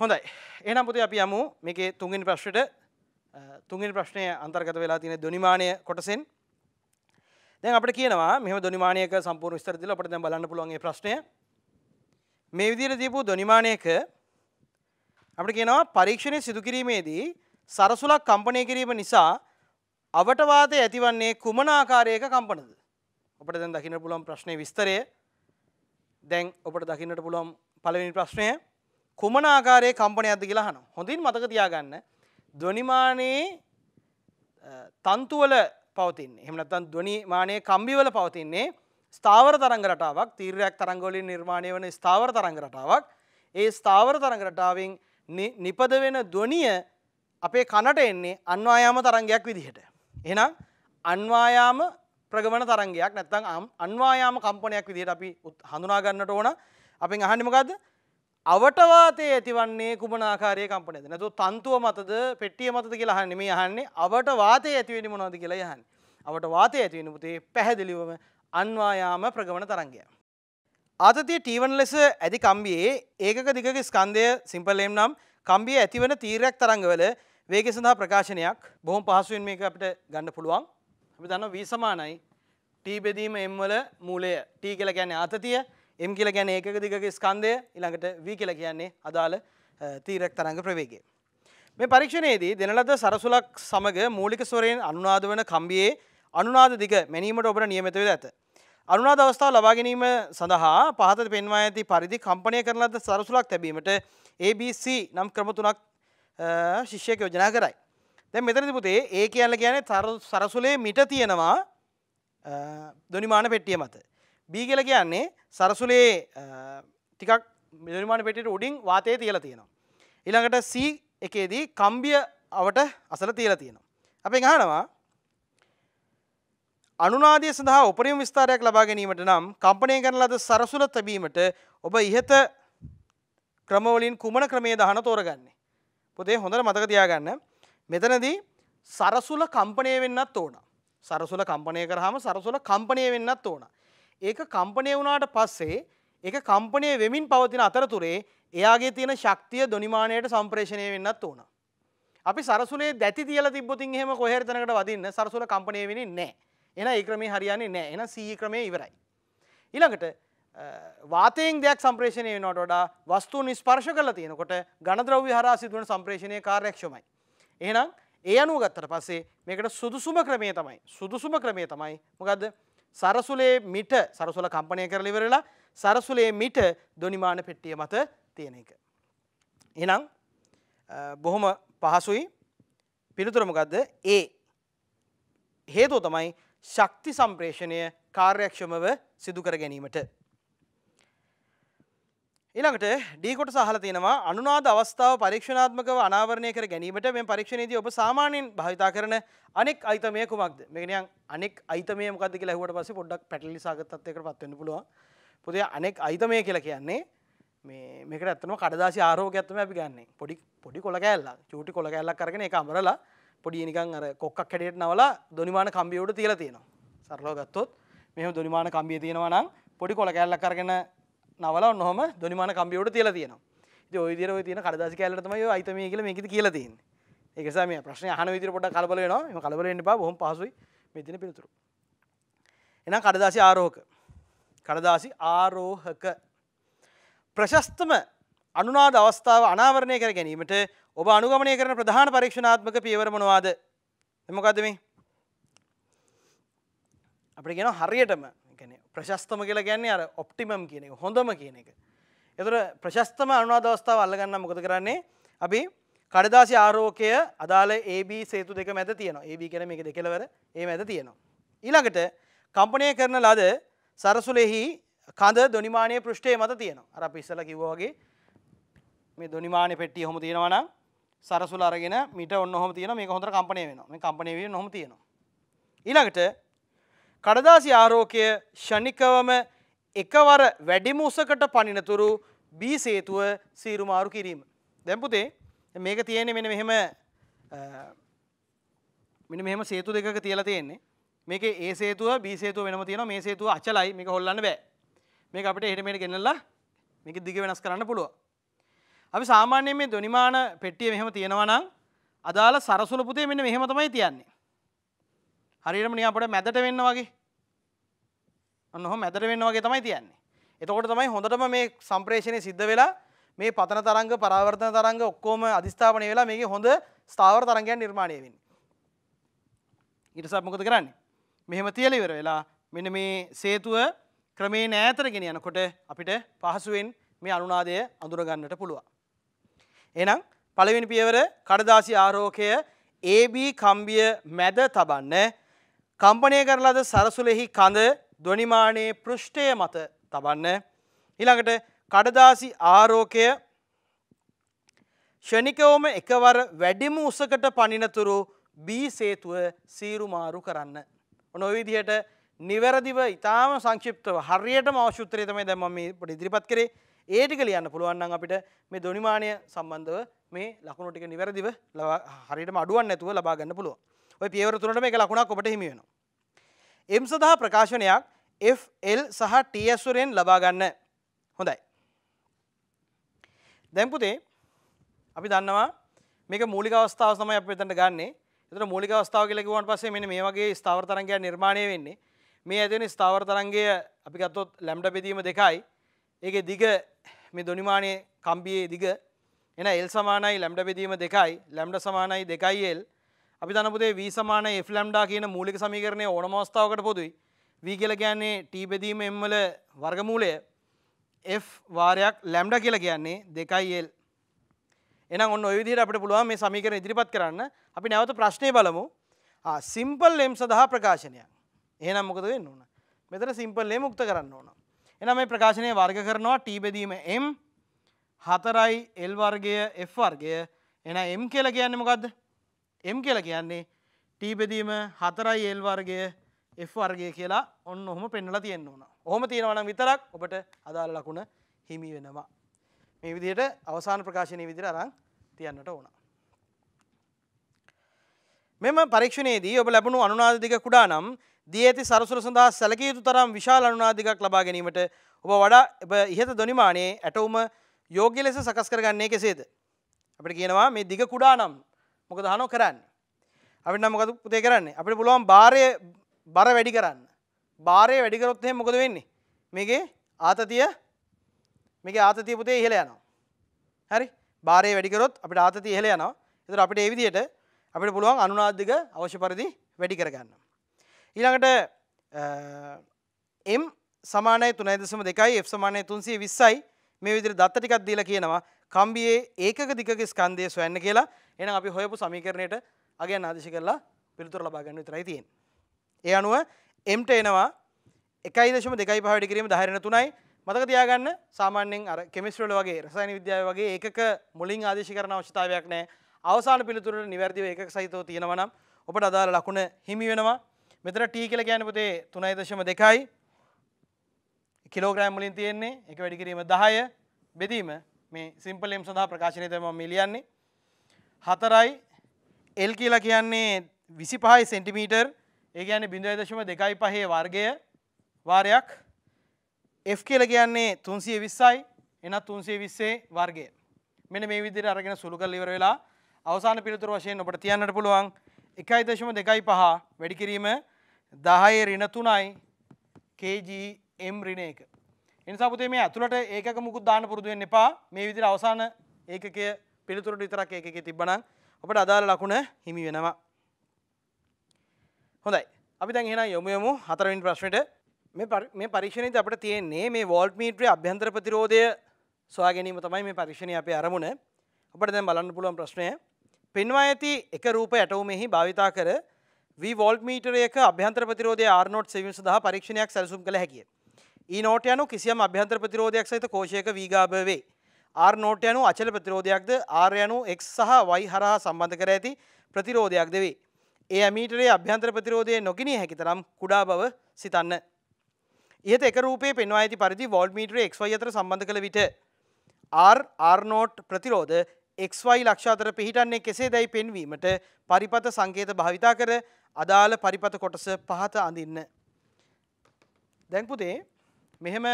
හොඳයි. එනම් පුතේ අපි යමු මේකේ තුන්වෙනි ප්‍රශ්නෙට. තුන්වෙනි ප්‍රශ්නය අන්තර්ගත වෙලා තියෙන ධ්වනිමානය කොටසෙන්. දැන් අපිට කියනවා මෙහෙම ධ්වනිමානයක සම්පූර්ණ විස්තර දීලා අපිට දැන් බලන්න පුළුවන් මේ ප්‍රශ්නය. මේ විදිහට දීපු ධ්වනිමානයක අපිට කියනවා පරීක්ෂණය සිදු කිරීමේදී සරසුලක් කම්පනය කිරීම නිසා අවට වාතය ඇතිවන්නේ කුමන ආකාරයක කම්පනද ඔබට දැන් දකින්න පුළුවන් ප්‍රශ්නයේ විස්තරය දැන් ඔබට දකින්නට පුළුවන් පළවෙනි ප්‍රශ්නය කුමන ආකාරයේ කම්පනයක්ද කියලා අහනවා. හොඳින් මතක තියාගන්න. ධ්වනිමානයේ තන්තුවල පවතින්නේ. එහෙම නැත්නම් ධ්වනිමානයේ කම්බිවල පවතින්නේ ස්ථාවර තරංග රටාවක්, තීර්යයක් තරංග වලින් නිර්මාණය වන ස්ථාවර තරංග රටාවක්. ඒ ස්ථාවර තරංග රටාවෙන් නිපද වෙන ධ්වනිය අපේ කනට එන්නේ අන්වායාම තරංගයක් විදිහට. එහෙනම් අන්වායාම ප්‍රගමන තරංගයක් නැත්නම් අන්වායාම කම්පනයක් විදිහට අපි හඳුනා ගන්නට ඕන. අපෙන් අහන්නේ මොකද්ද? අවටවාතයේ ඇතිවන්නේ කුමන ආකාරයේ කම්පනයද? නැත්නම් තන්තුව මතද පෙට්ටිය මතද කියලා අහන්නේ නෙමෙයි අහන්නේ අවට වාතයේ ඇති වෙන්නේ මොනවද කියලා අහන්නේ. අවට වාතයේ ඇති වෙන පුතේ පැහැදිලිවම අන්වායාම ප්‍රගමන තරංගයක්. ආතතිය T1 ලෙස ඇති කම්බියේ ඒකක දිගක ස්කන්ධය සිම්පල් එම් නම් කම්බියේ ඇතිවන තීරයක් තරංගවල වේගය සඳහා ප්‍රකාශනයක් බොහොම පහසුවෙන් මේක අපිට ගන්න පුළුවන්. අපි දන්නවා v සමානයි t බෙදීම m වල මූලය t කියලා කියන්නේ ආතතිය M කියලා කියන්නේ ඒකක දිගක ස්කන්ධය ඊළඟට V කියලා කියන්නේ අදාළ තීරක තරංග ප්‍රවේගය. මේ පරීක්ෂණයේදී දෙන ලද සරසුලක් සමග මූලික ස්වරයෙන් අනුනාද වන කම්බියේ අනුනාද දිග මැනීමට ඔබට නියමිත වෙද ඇත. අනුනාද අවස්ථාව ලබා ගැනීම සඳහා පහත පෙන්වා ඇති පරිදි කම්පනය කරන ලද සරසුලක් තැබීමට ABC නම් ක්‍රම තුනක් ශිෂ්‍යයෙක් යෝජනා කරයි. දැන් මෙතනදී පුතේ A කියලා කියන්නේ සරසුලේ මිට තියෙනවා ධනිමාන පෙට්ටිය මත. B කියලා කියන්නේ සරසුලේ ටිකක් නිර්මාණ පෙටියට උඩින් වාතය තියලා තියෙනවා. ඊළඟට C එකේදී කම්බිය අවට අසල තියලා තියෙනවා. අපෙන් අහනවා අනුනාදය සඳහා උපරිම විස්ථාරයක් ලබා ගැනීමට නම් කම්පනය කරන ලද සරසුල තැබීමට ඔබ ඉහත ක්‍රමවලින් කුමන ක්‍රමේ දහන තෝරගන්නේ. පොතේ හොඳට මතක තියාගන්න මෙතනදී සරසුල කම්පනය වෙන්නත් ඕන. සරසුල කම්පනය කරහම සරසුල කම්පනය වෙන්නත් ඕන. ඒක කම්පනය වුණාට පස්සේ ඒක කම්පනය වෙමින් පවතින අතරතුරේ එයාගේ තියෙන ශක්තිය දොනිමානයට සම්ප්‍රේෂණය වෙන්නත් ඕන. අපි සරසුලේ දැති තියලා තිබ්බොතින් එහෙම කොහෙර තැනකට වදින්න සරසුල කම්පනය වෙන්නේ නැහැ. එහෙනම් ඒ ක්‍රමේ හරියන්නේ නැහැ. එහෙනම් C ක්‍රමේ ඉවරයි. ඊළඟට වාතයෙන් දෙයක් සම්ප්‍රේෂණය වෙනවට වඩා වස්තුන් ස්පර්ශ කරලා තියෙනකොට ඝනද්‍රව්‍ය හරහා සිදුවන සම්ප්‍රේෂණයේ කාර්යක්ෂමයි. එහෙනම් ඒ අනුව ගත්තට පස්සේ මේකට සුදුසුම ක්‍රමය තමයි. සුදුසුම ක්‍රමය තමයි මොකද්ද? සරසුලේ මිට සරසුල කම්පනය කරලිවරලා සරසුලේ මිට දොනිමාන පෙට්ටිය මත තියෙන එක. එනම් බොහොම පහසුයි පිළිතුරමගදද ඒ හේතුව තමයි ශක්ති සම්ප්‍රේෂණය කාර්යක්ෂමව සිදුකර ගැනීමට. ඊළඟට ඩීකොට සහල තියෙනවා අනුනාද අවස්ථාව පරීක්ෂණාත්මකව අනාවරණය කර ගැනීමට මේ පරීක්ෂණයේදී ඔබ සාමාන්‍යයෙන් භාවිතා කරන අනෙක් අයිතමය කුමක්ද? මේක නිකන් අනෙක් අයිතමය මොකක්ද කියලා අහුවට පස්සේ පොඩ්ඩක් පැටලි සාගත තත්යකට පත් වෙන්න පුළුවන්. පොතේ අනෙක් අයිතමය කියලා කියන්නේ මේ මේකට ඇත්තම කඩදාසි ආරෝගයක් තමයි අපි ගන්නෙ. පොඩි පොඩි කොළ කෑල්ලක්. චූටි කොළ කෑල්ලක් අරගෙන ඒක අමරලා පොඩි නිකන් අර කොක්කක් හැඩයට නවලා දොනිමාන කම්බිය උඩ තියලා තියෙනවා. සරලෝ ගත්තොත් මෙහම දොනිමාන කම්බිය තියෙනවා නම් පොඩි කොල කැල්ලක් කරගෙන නවල නොහම දොනිමාන කම්බියෝට තියලා තියෙනවා. ඔය දිර තියෙන කඩදාසි කැල්ලටම අයිතම කියල මේකති කියලා තියෙන එකසම ප්‍රශ්න හන විදිර පොට කලබල නවා එම කලබලෙන්න්න පා බොහොම පහසුයි මෙතින පිළිතුරු. එනම් කඩදාසි ආරෝහක. කඩදාසි ආරෝහක. ප්‍රශස්තම අනුනාද අවස්ථාව අනාවරණය කර ගැනීමට ඔබ අනුගමනය කරන ප්‍රධාන පරීක්ෂණාත්මක පියවර මොනවාද? එමකක්ද මේ? අපට ගෙන හරියටම ප්‍රශස්තම කියලා ගැන්නේ අර ඔප්ටිමම් කියන එක හොඳම කියන එක. එතුර ප්‍රශස්තම අනුවාද අවස්ථාව අල්ලගන්න මොකද කරන්නේ? අපි කඩදාසි ආරෝකය අදාළ AB සේතු දෙක මැද තියෙනවා. AB කියන මේක දෙකලවර ඒ මැද තියෙනවා. ඊළඟට කම්පනය කරන ලද සරසුලෙහි කඳ දොනිමානය පෘෂ්ටය මත තියෙනවා. අර පිස්සල කිව්වාගේ මේ දොනිමාන පෙට්ටිය හොම තියෙනවනම් සරසුල අරගෙන මිට ඔන්න හොම තියෙන මේ හොඳ කම්පනය වෙන මේ කම්පනය වේ නොම තියෙනවා. ඊළඟට කඩදාසි ආරෝකය ෂණිකවම එකවර වැඩිම උසකට පනිනතුරු බී සේතුව සීරුමාරු කිරීම. දැම්පුතේ මේක තියෙන්නේ මෙන මෙහෙම මෙන මෙහම සේතු දෙක තියලා තියෙන්නේ. මේක ඒ සේතුව බීසේතුව වෙනම තියෙන මේ සේතුව අචලයි. මේක හොල්ලන්න බෑ. මේක අපිට එහෙටමට ගෙනල්ලා මේක දිග වෙනස් කරන්න පුළුව අපි සාමාන්‍යයෙන් මේ දොනිමාන පෙට්ටිය මෙහෙම තියෙනවනම් අදාළ සරසුල පුතේ මෙන්න මෙහෙම තමයි තියන්නේ. හරියටම නිකන් අපිට මැදට වෙන්න වගේ. අන්න ඔහොම මැදට වෙන්න වගේ තමයි තියන්නේ. එතකොට තමයි හොඳටම මේ සම්ප්‍රේෂණය සිද්ධ වෙලා මේ පතන තරංග පරාවර්තන තරංග ඔක්කොම අධිස්ථාපනය වෙලා මේක හොඳ ස්ථාවර තරංගයන් නිර්මාණය වෙන්නේ. ඊට සත් මොකද කරන්නේ? මෙහෙම තියල ඉවර වෙලා මෙන මේ සේතුව ක්‍රමේ නෑතරගෙන යනකොට අපිට පහසුවෙන් මේ අනුනාදය අඳුරගන්නට පුළුවන්. එනම් පළවෙනි පියවර කඩදාසි ආරෝකය AB කම්බිය මැද තබන්න කම්පනය කරලද සරසුලෙහි කඳ දොනිමානයේ පෘෂ්ඨය මත තබන්න. ඊළඟට කඩදාසි ආරෝකය. ෂණිකවම එකවර වැඩිම උසකට පනිනතුරු බී සේතුව සීරුමාරු කරන්න. ඔන විදිහට නිවැරදිව ඉතාම සංක්ෂිප්තව හරියට මවශුත්‍රය තමයි දැම මේ පට ඉදිරිපත් කරේ. ඒටික ලියන්න පුළුවන්න්න අපිට මේ දොනිමානය සම්බන්ධව මේ ලකුණුටික නිවැරදිව හරිට අඩුවන් නැතුව ලබාගන්න පුළුව ඔය පියවර තුනට මේ ලකුණක් ඔබට හිමියෙන. එම් සඳහා ප්‍රකාශනයක් FL සහ ටස්වරෙන් ලබාගන්න හොඳයි. දැම්පුතේ අපි දන්නවා මේක මූලික අවස්ථාව තමයි අප වෙතට ගන්නේ. එතර මූලික අවස්ථාව කියලකිවට පස්සේ මෙ මේ වගේ ස්ථාවර තරන්ගය නිර්මාණය වෙන්නේ. මේ ඇතින ස්ථාවර තරන්ගය අපි ගත්තොත් ලැම්ඩ බෙදීම දෙකයි. ඒක දිග මේ දොනිමානය කම්බියේ දිග. එන එල් සමානයි ලැම්ඩ බෙදීම දෙකයි. ලැම්ඩ සමානයි දෙකයි එල් අපි තනපුදේ වී සමාන F ලම්ඩා කියන මූලික සමීකරණය ඕන මස්ථාවකට පොදුයි. වී කියල කියන්නේ ටී බෙදීම එම්මල වර්ගමූලය. F වාරයක් ලැම්ඩ කියල කියන්නේ දෙකයි එල් එන ඔන්න ඔයවිදිහට අපට පුළුවන් මේ සමීකරණ ඉදිරිපත් කරන්න. අපි නැවත ප්‍රශ්නය බලමු. සිම්පල් ලෙම් සඳහා ප්‍රකාශනයක්. එහෙනම් මොකද වෙන්න ඕන? මෙතන සිම්පල් ලේ මුක්ත කරන්න ඕන. එනම් මේ ප්‍රකාශනය වර්ග කරනවා ටී බෙදීම M හතරයි එල් වර්ගය F වර්ගය. එන M කියලා කියන්නේ මොකක්ද M කියලා කියන්නේ ටී බෙදීම හතරයි එල් වර්ගය F වර්ගය කියලා ඔන්න ඔහොම පෙන්නලා තියෙන්න ඕන ඔහොම තියෙනවනම් විතරක් ඔබට අදාළ ලකුණ හිමි වෙනවා මේ විදිහට අවසාන ප්‍රකාශනය විදිර අරං තියන්නට ඕන. මෙම පරීක්ෂණයේදී ඔබ ලැබුණු අනුනාදික කුඩා නම් දී ඇති සරසුර සඳහා සැලකිය යුතු තරම් විශාල අනුනාදිකක් ලබා ගැනීමට ඔබ වඩා ඉහත දොනිමානයේ ඇටවුම යෝග්‍ය ලෙස සකස් කරගන්නේ කෙසේද. අපට කියනවා මේ දිග කුඩා නම් මොක දහනෝ කරන්න. අපිට නමකතු පුතේ කරන්නේ අපිට පුළුවන් භාරය බර වැඩි කරන්න. භාරය වැඩිකරොත්හය මොකද වෙන්නේ. මේගේ ආතතිය මේක ආතතිය පුතේ ඉහළ යනවා. හරි භාරය වැඩිකරොත් අපිට ආතතිය ඉහළ යනවා. එතකොට අපිට ඒ විදිහට අපිට පුළුවන් අනුනාදික අවශ්‍ය පරිදි වැඩි කරගන්න. ඊළඟට M සමානයි 3.2යි F සමානයි 320යි මේ විදිහට දත්ත ටිකක් දීලා කියනවා කම්බියේ ඒකක දිගක ස්කන්ධය සොයන්න කියලා. එහෙනම් අපි හොයපු සමීකරණයට අගයන් ආදේශ කරලා පිළිතුර ලබා ගන්න විතරයි තියෙන්නේ. ඒ අනුව M ට එනවා 1.25 වැඩි කිරීම 10 3යි මතක තියාගන්න සාමාන්‍යෙන් අර කෙමිස්ට්‍රල වගේ රසායන විද්‍යාව වගේ ඒකක මුලින් ආදේශ කරන අවශ්‍යතාවයක් නෑ අවසාන පිළිතුරට නිවැරදිව එක සහිතව තියෙනවනම් ඔබට අදාළ ලකුණ හිමි වෙනවා. මෙතර ටී කියල කියන පුතේ තුනයි දශම දෙකයි. කිලෝග්‍රෑම් මුලින් තියෙන්නේ. එක වැඩි කිරීම දහය. බෙදීම මේ සිම්පලෙම් සඳහා ප්‍රකාශනය තම මිලියන්නේ. හතරයි එල් කියලා කියන්නේ විසි පහයි සෙන්ටිමීටර් ඒ ගැන බිඳුව දශම දෙකයි පහේ වර්ගය වාරයක්. F කියල කියන්නේ තුන්සිය විස්සයි එනත් තුන්සේ විස්සේ වර්ගය. මෙන මේ විදිර අරගෙන සුළු කල් ඉවර වෙලා අවසාන පිළිතුර වශයෙන් ඔබට තියන්නට පුළුවන් එකයි දශම දෙකයි පහ වැඩිකිරීම දහය රින තුනයි KGM රින එක. එනිසාපුතේ මේ ඇතුළට ඒක මුකුත් දාන්න පුරුදුවෙන් එපා මේ විදිර අවසාන ඒකය පිළිතුරට විතරක් ඒක තිබ්බනම් ඔබට අදාළ ලකුණ හිමි වෙනවා හොඳයි අපි දැන් එහෙනම් යොමු යමු හතරවෙනි ප්‍රශ්නෙට මේ පරීක්ෂණයේදී අපිට තියෙන්නේ මේ වෝල්ට් මීටරයේ අභ්‍යන්තර ප්‍රතිරෝධය සොයා ගැනීම තමයි මේ පරීක්ෂණයේ අපේ අරමුණ. අපිට දැන් බලන්න පුළුවන් ප්‍රශ්නය. පෙන්වා ඇති එක රූප ඇටවුමෙහි භාවිතා කර V වෝල්ට් මීටරයක අභ්‍යන්තර ප්‍රතිරෝධය R නෝට් සෙවීම සඳහා පරීක්ෂණයක් සැලසුම් කළ හැකිය. E නෝට් යනු කිසියම් අභ්‍යන්තර ප්‍රතිරෝධයක් සහිත කෝෂයක V ගාභව වේ. R නෝට් යනු අචල ප්‍රතිරෝධයක්ද R යනු X සහ Y හරහා සම්බන්ධ කර ඇති ප්‍රතිරෝධයක්ද වේ. ඒ ඇමීටරයේ අභ්‍යන්තර ප්‍රතිරෝධය නොගිනිය හැකි තරම් කුඩා බව සිතන්න. ඉහත එක රූපේ පෙන්වා ඇති පරිදි වෝල්මීට්‍ර එක්වයි අතර සම්බන්ධ කළ විට R ආර්නෝට් ප්‍රතිරෝධ එක්වයි ලක්ෂ අතර පිහිටන්නේ කෙසේ දැයි පෙන්වීමට පරිපත සංකේත භාවිතා කර අදාළ පරිපත කොටස පහත අඳින්න. දැන්පුතේ මෙහෙම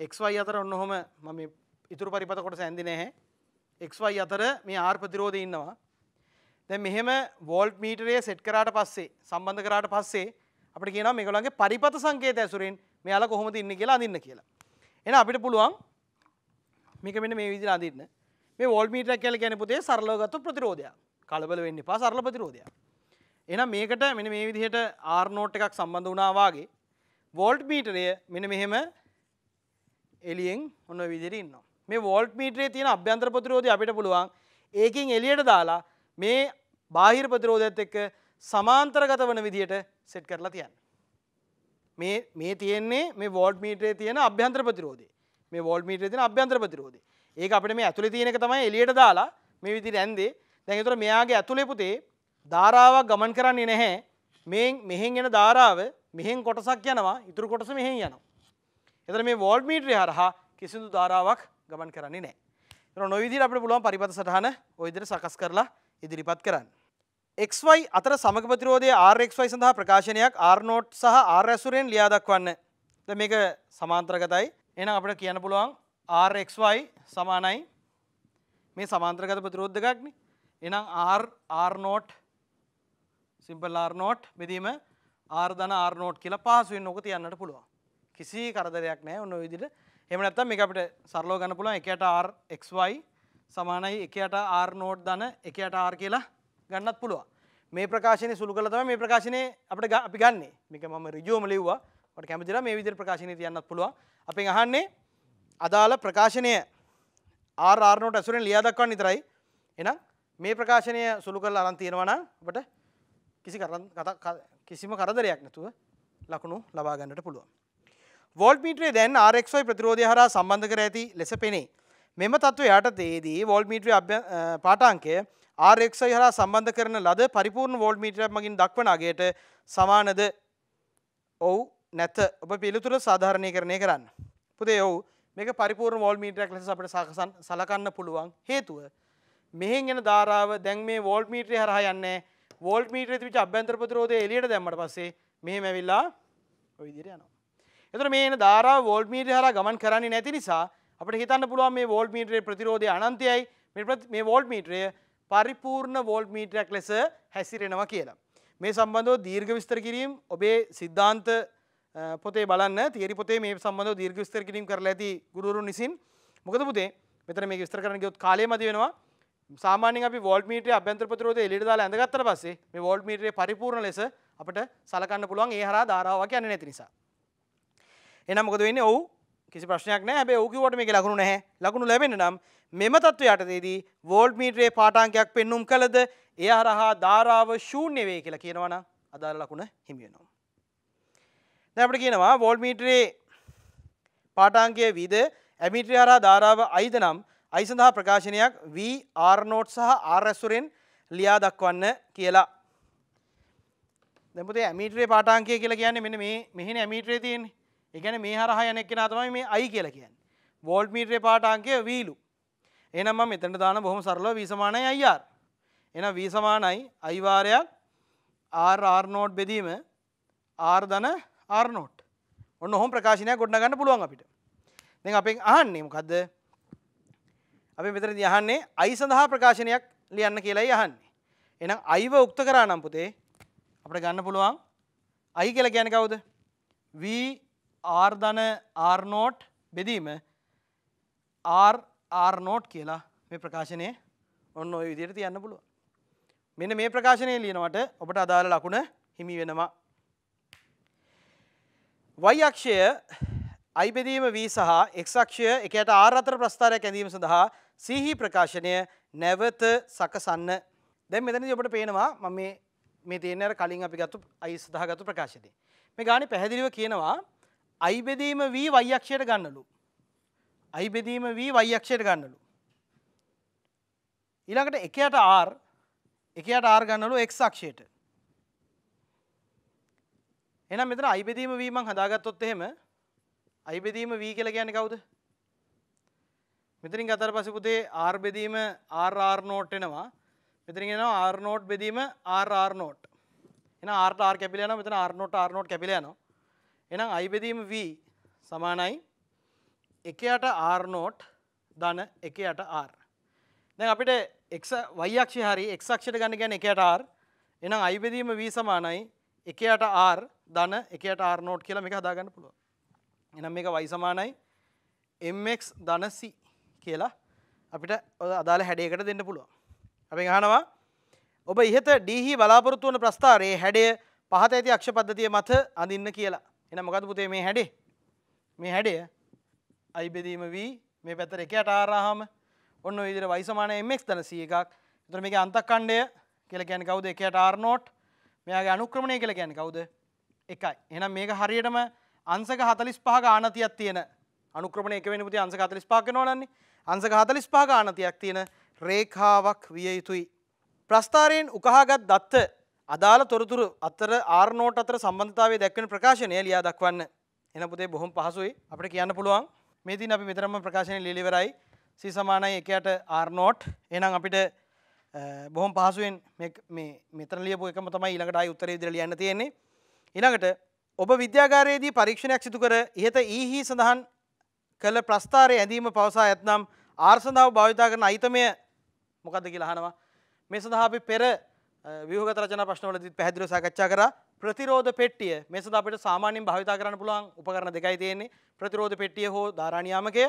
එක්වයි අතර ඔන්නහොම මම ඉතුරු පරිපත කොට ඇන්දි නැහැ. එක්වයි අතර මේ ආර් ප්‍රතිරෝධ ඉන්නවා. දැ මෙහෙම වෝල්ට් මීටරේ සෙට් කරාට පස්සේ සම්බන්ධ කරාට පස්සේ අපට කියන මේගොලන්ගේ පරිපත සංකේත ඇසුරෙන් මෙයාලා කොහොමද ඉන්න කියලා අඳන්න කියලා. එන අපිට පුළුවන් මේක මෙන්න මේ විදිහට අඳින්න. මේ වෝල්ට්මීටර් කියලා කියන්නේ පුතේ සරලවගත්තු ප්‍රතිරෝධයක්. කලබල වෙන්න එපා සරල ප්‍රතිරෝධයක්. එහෙනම් මේකට මෙන්න මේ විදිහට R නෝට් එකක් සම්බන්ධ වුණා වාගේ වෝල්ට් මීටරය මෙන්න මෙහෙම එළියෙන් ඔන්න ඔය විදිහට ඉන්නවා මේ වෝල්ට් මීටරේ තියෙන අභ්‍යන්තර ප්‍රතිරෝධය අපිට පුළුවන් ඒකෙන් එළියට දාලා මේ බාහිර ප්‍රතිරෝධයත් එක්ක සමාන්තරගත වන විදිහට සෙට් කරලා තියන්න. මේ මේ තියෙන්නේ මේ වෝල්ඩ් මීටරේ තියෙන අභ්‍යන්තර ප්‍රතිරෝධය. මේ වෝල්ඩ් මීටරේ තියෙන අභ්‍යන්තර ප්‍රතිරෝධය. ඒක අපිට මේ ඇතුලේ තියෙන එක තමයි එළියට දාලා මේ විදිහට ඇන්දේ. දැන් ඒතර මෙයාගේ ඇතුලේ පුතේ ධාරාවක් ගමන් කරන්නේ නැහැ. මෙන් මෙහෙන් එන ධාරාව මෙහෙන් කොටසක් යනවා. ඉතුරු කොටස මෙහෙන් යනවා. එතන මේ වෝල්ඩ් මීටරය හරහා කිසිදු ධාරාවක් ගමන් කරන්නේ නැහැ. එතන නොයි විදිහට අපිට පුළුවන් පරිපත සටහන ওই විදිහට සකස් කරලා ඉදිරිපත් කරන්න. XY අතර සමග ප්‍රතිරෝධය RXY සඳහා ප්‍රකාශනයක් R නෝට් සහ R ඇසුරෙන් ලියා දක්වන්න. දැන් මේක සමාන්තරගතයි. එහෙනම් අපිට කියන්න පුළුවන් RXY සමානයි මේ සමාන්තරගත ප්‍රතිරෝධ දෙකක්නේ. එහෙනම් R R naught simple R naught බෙදීම R ධන R නෝට් කියලා පහසුවෙන් ඔක තියන්නට පුළුවන්. කිසි කරදරයක් නැහැ ඔන්න ඔය විදිහට. එහෙම නැත්නම් මේක අපිට සරලව ගන්න පුළුවන් එකයට R XY සමානයි එකයට R නෝට් ධන එකයට R කියලා ගන්නත් පුළුවන්. මේ ප්‍රකාශනය සුළු කළ තම මේ ප්‍රකාශනය අපට අපි ගන්නේ. මේක මම රිජෝම ලිව්වා. ට කැමතිර මේ විදිර ප්‍රකාශනය තියන්නත් පුළුවන්. අපෙන් අහන්නේ අදාළ ප්‍රකාශනය ආරාරනෝට ඇසුරෙන් ලියදක්වන්න නිතරයි එනම් මේ ප්‍රකාශනය සුළු කල් අරන් තියෙනවන ඔබට කිසි කරන්න කිසිම කරදරයක් නැතුව ලකුණු ලබාගන්නට පුළුවන්. වෝල්මීට්‍රේ දැන් ආරක්යි ප්‍රතිරෝධය හර සම්බන්ධ කර ඇති ලෙස පෙනේ. මෙම තත්ව යටතේදී වෝල්මීට්‍රිය පාටාංකය ආරක්ෂය හරා සම්බන්ධ කරන ලද පරිපූර්ණ වෝල්ඩ් මීටරයක් මගින් දක්වන අගේට සමානද ඔවු නැත ඔබ පිළිතුර සාධාරණය කරණය කරන්න. පුදේ ඔවු මේක පරිපූර්ණ වෝල් මීටරයක් ලෙස අපට සකසන් සලකන්න පුළුවන් හේතුව මෙහෙන් එන ධාරාව දැන් මේ වෝල්ට් මීටරය හරහා යන්නේ වෝල්ට් මීටරය තිබිච්ච අභ්‍යන්තර ප්‍රතිරෝධය එළියට දැම්මට පස්සේ මෙහෙම ඇවිල්ලා ඔය විදිහට යනවා. එතකොට මේ එන ධාරාව වෝල්ට් මීටරය හරහා ගමන් කරන්නේ නැති නිසා අපිට හිතන්න පුළුවන් මේ වෝල්ට් මීටරයේ ප්‍රතිරෝධය අනන්තයයි මේ වෝල්ට් මීටරය පරිපූර්ණ වෝල්ට් මීටරයක් ලෙස හැසිරෙනවා කියලා. මේ සම්බන්ධව දීර්ඝ විස්තර කිරීම ඔබේ සිද්ධාන්ත පොතේ බලන්න තිේරි පොතේ මේ සම්බන්ධව දීර්ඝ විස්තර කිරීම කරලා ඇති ගුරුවරුන් විසින් මොකද පුතේ මෙතන මේක විස්තර කරන්න ගියොත් කාලය මදි වෙනවා සාමාන්‍යයෙන් අපි වෝල්ට් මීටරයේ අභ්‍යන්තර ප්‍රතිරෝධය එළියට දාලා ඇඳගත්තට පස්සේ මේ වෝල්ට් මීටරයේ පරිපූර්ණ ලෙස අපිට සලකන්න පුළුවන් ඒ හරහා ධාරාවක් යන්නේ නැති නිසා. එහෙනම් මොකද වෙන්නේ? ඔව් කිසි ප්‍රශ්නයක් නැහැ. හැබැයි ඔව් කිව්වට මේකේ ලකුණු නැහැ. ලකුණු ලැබෙන්න නම් මෙම තත්ත්ව යටතේදී වෝල්ට් මීටරයේ පාඨාංකයක් පෙන්눔 කළද? එය හරහා ධාරාව ශූන්‍ය වේ කියලා කියනවනම් අදාළ ලකුණ හිමි වෙනවා. දැන් අපිට කියනවා වෝල්ට් මීටරයේ පාඨාංකය විද ඇමීටරය හරහා ධාරාව අයිද නම් අයි සඳහා ප්‍රකාශනයක් V R නෝට් සහ R ඇසුරෙන් ලියා දක්වන්න කියලා. දැන් පුතේ ඇමීටරයේ පාඨාංකය කියලා කියන්නේ මෙන්න මේ මෙහෙනේ ඇමීටරේ තියෙන්නේ. ඒ කියන්නේ මේ හරහා යන එක්කෙනා තමයි මේ I කියලා කියන්නේ. වෝල්ට් මීටරයේ පාඨාංකය V ලු. එහෙනම් මම මෙතනට දාන බොහොම සරලව v සමානයි ir. එහෙනම් v සමානයි i වාරයක් ආර්නෝට් බෙදීම ආර් ධන ආර්නෝට් ඔන්න හොම ප්‍රකාශනය ගොඩ්න ගන්න පුළුවන් අපිට දෙ අපෙන් අහන්නේ මොකක්ද අපි මෙතර දියහන්නේ අයි සඳහා ප්‍රකාශනයක් ලියන්න කියලායි අහන්නේ. එනම් අයිව උක්ත කරා නම්පුතේ අපට ගන්න පුළුවන් අයි කියල ගැන කවුද? වී ආර්ධන ආර්නෝට් බෙදීම ආර්නෝට් කියලා මේ ප්‍රකාශනය ඔන්න ඔය විදියට තියන්න පුළුව මෙන්න මේ ප්‍රකාශනය ලියනවට ඔබට අදාළ ලකුණ හිමි වෙනවා. වයියක්ෂය අයිබෙදීම වී සහ එක්ෂය එකට ආරතර ප්‍රස්ථාරයක් ඇඳීම සඳහා සීහි ප්‍රකාශනය නැවත සකසන්න. දැන් මෙතන ඔබට පේනවා මම මේ තියනර කලින් අපි ගත්තු අයි සඳහගතු ප්‍රකාශති මේ ගානි පැහැදිලිව කියනවා අයිබෙදීම වී වයියක්ෂයට ගන්නලු. අයිබෙදීම වී වයියක්ෂයට ගන්නලු. ඊළඟට එකයට ආර් එකයට ආර් ගන්නලු එක් අක්ෂයට. එනම් මෙතන අයිබෙදීම වීමක් හදාගත්තොත් එහෙම අයිබෙදීම වී කියල ගැන කවුද? මෙතරින් අතර පසපුතේ ආර් බෙදීම ආර් නෝට් එනවා. මෙතරින් එනවා ආර්නෝට් බෙදීම ආර්නෝට් එන ආර්ට ආර් කැපිලයන මෙතන ආර්නෝට් ආර්නෝට් කැපිලයනවා එනම් අයිබෙදීම වී සමානයි. එකයට ආර්නෝට් ධන එකයට ආර් දැන් අපිට එක් වයියක්ෂ හරි එක්ෂට ගන්න ගැන එකට ආර් එනම් අයිබෙදීම වී සමානයි. එකයට ආර් ධන එකට ආර්නෝට් කියලා මේක හදාගන්න පුළුව එනම් මේක වයි සමානයි. එක් ධනසි කියලා අපිට අදාළ හැඩයකට දෙන්න පුළුව අපි හනවා ඔබ ඉහත ඩීහි බලාපොරත්තු වන ප්‍රස්ථාරයේ හැඩය පහත ඇති අක්ෂ පද්ධතිය මත අඳන්න කියලා. එන මොකද පුතේ මේ හැඩේ? මේ හැඩය අයිබෙදීම වී මේ පැතර එකයට ආරාහම. ඔන්න විදිර වයිසමාන එමක් තන සිය එකක්. තර මේක අන්තක් කණ්ඩය කියල ගැන කවුද? එකයට ආර්නෝට් මෙයාගේ අනුක්‍රමණය කියල ගැන කවුද? එකයි. එනම් මේක හරියටම අන්සක හතලිස් පහ ආනතියක් තියෙන අනුක්‍රමණ එක වෙන පුති අන්ස හතලිස් පාක නොලන්නේ අන්සක හතලිස් පාක ආනතියක් තියෙන රේඛාවක් විය යුතුයි. ප්‍රස්ථාරයෙන් උකහාගත් දත්ත අදාළ තොරතුරු අතර ආර්නෝට අතර සම්බන්ධතාවේ දැක්වෙන ප්‍රකාශනය ලියා දක්වන්න. එන පුතේ බොහොම පහසුයි. අපට කියන්න පුළුවන් මේතින් අපි මෙතරම ප්‍රකාශනය ලිලිවරයි සී සමානයි එකයට ආර්නෝට් එනම් අපිට බොහොම පහසුවෙන් මෙතර ලියපු එකම තමයි ඊළඟට අයි උත්තර ඉදිරි ලියන්න තියෙන්නේ. ඊළඟට ඔබ විද්‍යාගාරයේදී පරීක්ෂණයක් සිදු කර ඉහත ඊහි සඳහන් කළ ප්‍රස්ථාරය ඇඳීම පවසා ඇත්නම් ආර්සඳාව භාවිතා කරන අයිතමය මොකක්ද කියලා අහනවා. මේ සඳහා අපි පෙර ව්‍යුහගත රචනා ප්‍රශ්නවලදී පැහැදිලිව සාකච්ඡා කරා. ප්‍රතිරෝධ පෙට්ටිය මේ සඳහා අපිට සාමාන්‍යයෙන් භාවිතා කරන්න පුළුවන් උපකරණ දෙකයි තියෙන්නේ. ප්‍රතිරෝධ පෙට්ටිය හෝ ධාරානියාමකය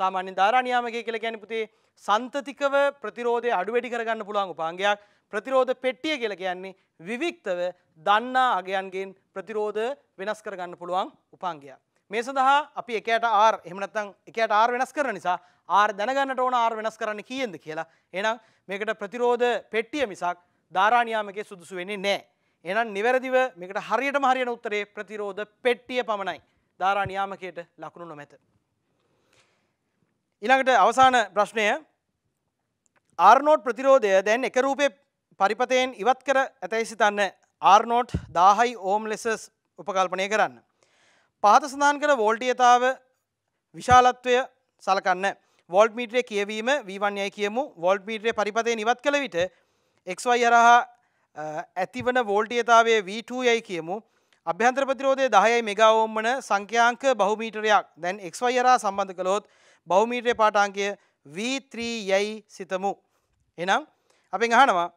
සාමාන්‍යයෙන් ධාරානියාමකය කියලා කියන්නේ පුතේ සන්තතිකව ප්‍රතිරෝධය අඩු වැඩි කරගන්න පුළුවන් උපාංගයක්. ප්‍රතිරෝධ පෙට්ටිය කියලා කියන්නේ විවික්තව දන්නා අගයන්ගෙන් ප්‍රතිරෝධ වෙනස් කරගන්න පුළුවන් උපාංගයක්. මේ සඳහා අපි එකට ආර් එහෙම නැත්නම් එකට ආර් වෙනස් කරන නිසා ආර් දැනගන්නට ඕන ආර් වෙනස් කරන්න කීයද කියලා එහෙනම් මේකට ප්‍රතිරෝධ පෙට්ටිය මිසක් ධාරානියාමකයේ සුදුසු වෙන්නේ නැහැ. එහෙනම් නිවැරදිව මේකට හරියටම හරියන උත්තරේ ප්‍රතිරෝධ පෙට්ටිය පමණයි. ධාරානියාමකයට ලකුණු නොමැත. ඊළඟට අවසාන ප්‍රශ්නය ආර්නෝට් ප්‍රතිරෝධය දැන් එක රූපේ පරිපතයෙන් ඉවත් කර ඇතැයි සිතන්න ආර්නෝට් දාහයි ඕම් ලෙසස් උපකල්පනය කරන්න. පහත සඳහන් කළ වෝල්ටියතාව විශාලත්වය සලකන්න. වෝල්ට මීට්‍රය කියවීම වීවන්යයි කියමු. වෝල්ට මීට්‍රය පරිපතය නිවත් කළ විට එක්වයි අරහා ඇතිවන වෝල්ටියතාවේ V2 යයි කියමු. අභ්‍යන්ත්‍ර ප්‍රතිරෝධය දහයයි මෙගවෝම්මන සංඛ්‍යාංක බහුමීටරයක්. දැන් එක්වයි අරා සම්බන්ධ කළොත් බෞමීට්‍රය පාටාංකය V3 යයි සිතමු. එනම් අපෙන් අහනවා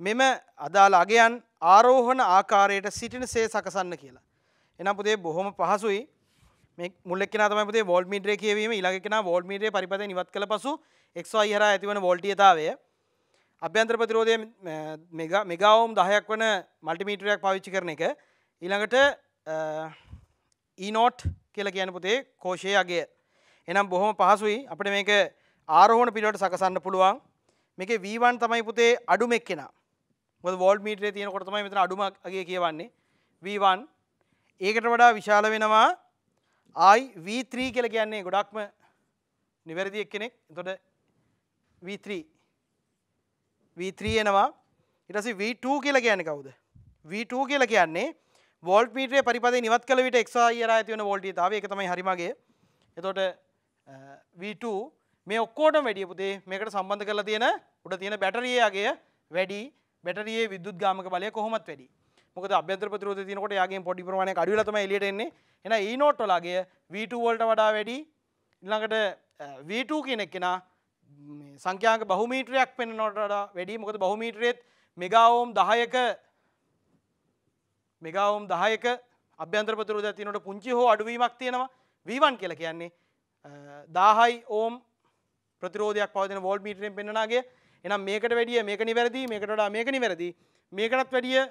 මෙම අදාළ අගයන් ආරෝහණ ආකාරයට සිටින සේ සකසන්න කියලා. එනම් පුදේ බොහොම පහසුයි. මුල්ලෙක් තම වෝල් මීට්‍රේ කියවීම. ඉලගෙන වෝල් මීටේ පරිපත නිවත් කළ පසු එක්වා හර ඇතිවන වෝල්ටියතාවය අභ්‍යන්ත්‍ර ප්‍රතිරෝධය මෙගවම් දහයක් වන මල්ටිමීටරයක් පවිච්චි කරන එක. ඊළඟට ඊනෝට් e කියල කියන පුතේ කෝෂයගේ එනම් බොහොම පහසුයි. අපට මේක ආරෝහණ පිළිවට සකසන්න පුළුවන්. මේක වීවන් තමයි පුතේ අඩුමෙක් කෙන වෝල් මීටේ තියෙන කොටමයි මෙතන අඩුමගේ කියවන්නේ. වීවන් ඒකට වඩා විශාල වෙනවා ආයි V3 කියල කියන්නේ ගොඩක්ම නිවැරදියක් කෙනෙක් තොට V3 V3 එනවා. ඉටස V2 කියල කියන්න කවුද? V2 කියල කියන්නේ වෝල්ට මීටේ පරිපද නිවත් කල විට එක්සා අර ඇතිවන වෝල්ටි තාව එක තමයි හරිමගේ එතොට V2 මේ ඔක්කෝට වැඩිය පුතේ මේකට සම්බන්ධ කරලා තියෙන උඩ තියෙන බැටරියගේ වැඩි. බැටරියේ විදුත් ගාමක බලය කොහොමත් වැඩි. මොකද අභ්‍යන්තර ප්‍රතිරෝධය තියෙනකොට යාගේ පොඩි ප්‍රමාණයක් අඩු වෙලා තමයි එළියට එන්නේ. එහෙනම් E නෝට් වලගේ V2 වලට වඩා වැඩි ඊළඟට V2 කියන එක කෙනා සංඛ්‍යාංක බහුමීටරයක් පෙන්වනවට වඩා වැඩි. මොකද බහුමීටරයේත් මෙගා ඕම් 10ක මෙගා ඕම් 10ක අභ්‍යන්තර ප්‍රතිරෝධයක් තියෙනකොට පුංචි හෝ අඩුවීමක් තියෙනවා. V1 කියලා කියන්නේ 1000යි ඕම් ප්‍රතිරෝධයක් පවතින වෝල්ට් මීටරයෙන් පෙන්වනාගේ එහෙනම් මේකට වැඩිය මේක නිවැරදි මේකට වඩා මේක නිවැරදි. මේකටත් වැඩිය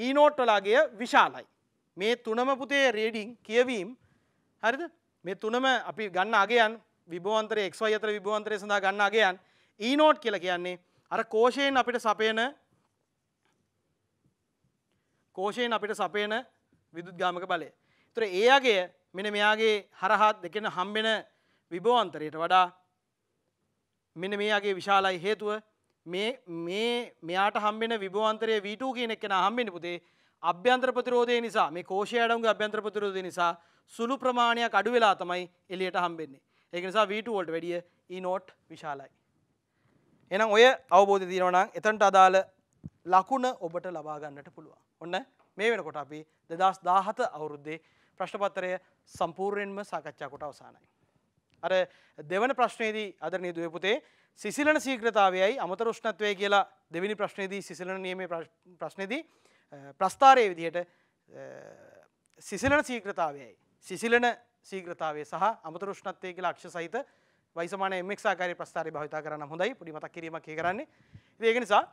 E නෝට් වලාගේ විශාලයි මේ තුනම පුතේ රේඩිං කියවීම් හරිද මේ තුනම අපි ගන්න අගයන් විභවන්තරය එක්වයි අතර විභවන්තරය සඳහා ගන්න අගයන් E නෝට් කියලා කියන්නේ අර කෝෂයෙන් අපිට සපයන කෝෂයෙන් අපිට සපයන විදුත් ගාමක බලය. තුර ඒ අගේ මෙන මෙයාගේ හරහත් දෙකෙන හම්බෙන විභවන්තරයට වඩා මෙන මේයාගේ විශාලයි හේතුව මේ මෙයාට හම්බෙන විභවන්තරය වීට කියන එක්ෙන හම්බෙන පුතේ අභ්‍යන්ත්‍ර ප්‍රතිරෝධය නිසා. මේ කෝෂය අඩුගේ අභ්‍යන්ත්‍ර ප්‍රතිරෝධය නිසා සුළු ප්‍රමාණයක් අඩු වෙලා තමයි එලියට හම්බෙන්නේ. ඒක නිසා වීට වෝල්ට වැඩිය e ඊ නෝට් විශාලයි. එනම් ඔය අවබෝධ තියනවනම් එතන්ට අදාළ ලකුණ ඔබට ලබාගන්නට පුළුවන්. ඔන්න මේ වෙනකොට අපි දෙදස් දාහත අවුරුද්දේ ප්‍රශ්නපත්තරය සම්පූර්යෙන්ම සාකච්ඡා කොට අවසානයි. අර දෙවන ප්‍රශ්නයේදී අදරනී දුවපුතේ සිසිලන සීග්‍රතාවයයි අමතර ෘෂ්ණත්වය කියලා දෙවිනි ප්‍රශ්නයේදී සිසිලන නියම ප්‍රශ්නයේදී ප්‍රස්ථාරය විදිහට සිසිලන සීග්‍රතාවයයි. සිසිලන සීග්‍රතාවේ සහ අමතර ෘෂ්ණත්වය කියලා අක්ෂ සහිත වයිසමාන එමක් සාකාරය ප්‍රස්ථාරය භවිතා කරන්න හොඳයි. පුඩි මතක් කිරීමක් කරන්නේ. ඒක නිසා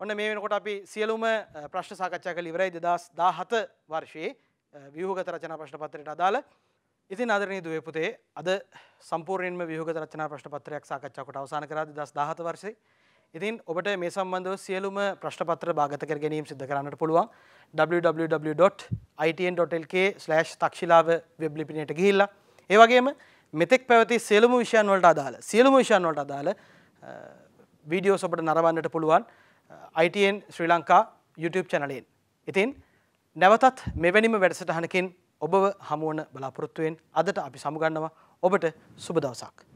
ඔන්න මේ වෙනකොට අපි සියලුම ප්‍රශ්න සාකච්ඡා කළ ඉවරයි. දෙදස් දාහත වර්ෂයේ වියහගත රචනා ප්‍රශ්න පත්‍රයට අදාළ ඉතින් අදරනී දුවේ පුතේ අද සම්පූර්ණයෙන්ම වියහගත රචනා ප්‍රශ්න පත්‍රයක් සාකච්ඡා කොට අවසන් කරා දෙදස් දාහත වර්ෂයේ. ඉතින් ඔබට මේ සම්බන්ධව සියලුම ප්‍රශ්න පත්‍ර භාගත කර ගැනීම සිදු කරන්නට පුළුවන්. www.itn.lk තක්ෂිලාව වෙබ් ලිපිනයට ගිහිල්ලා. ඒ වගේම මෙතෙක් පැවති සියලුම විෂයන් වලට අදාළ සියලුම විෂයන් වලට අදාළ වීඩියෝස් ඔබට නරඹන්නට පුළුවන් ITN ශ්‍රී ලංකා YouTube චැනලයෙන්. ඉතින් නැවතත් මෙවැනිම වැඩසටහනකින් ඔබව හමුවන බලාපොරොත්තුවෙන් අදට අපි සමුගන්නවා ඔබට සුබ දවසක්.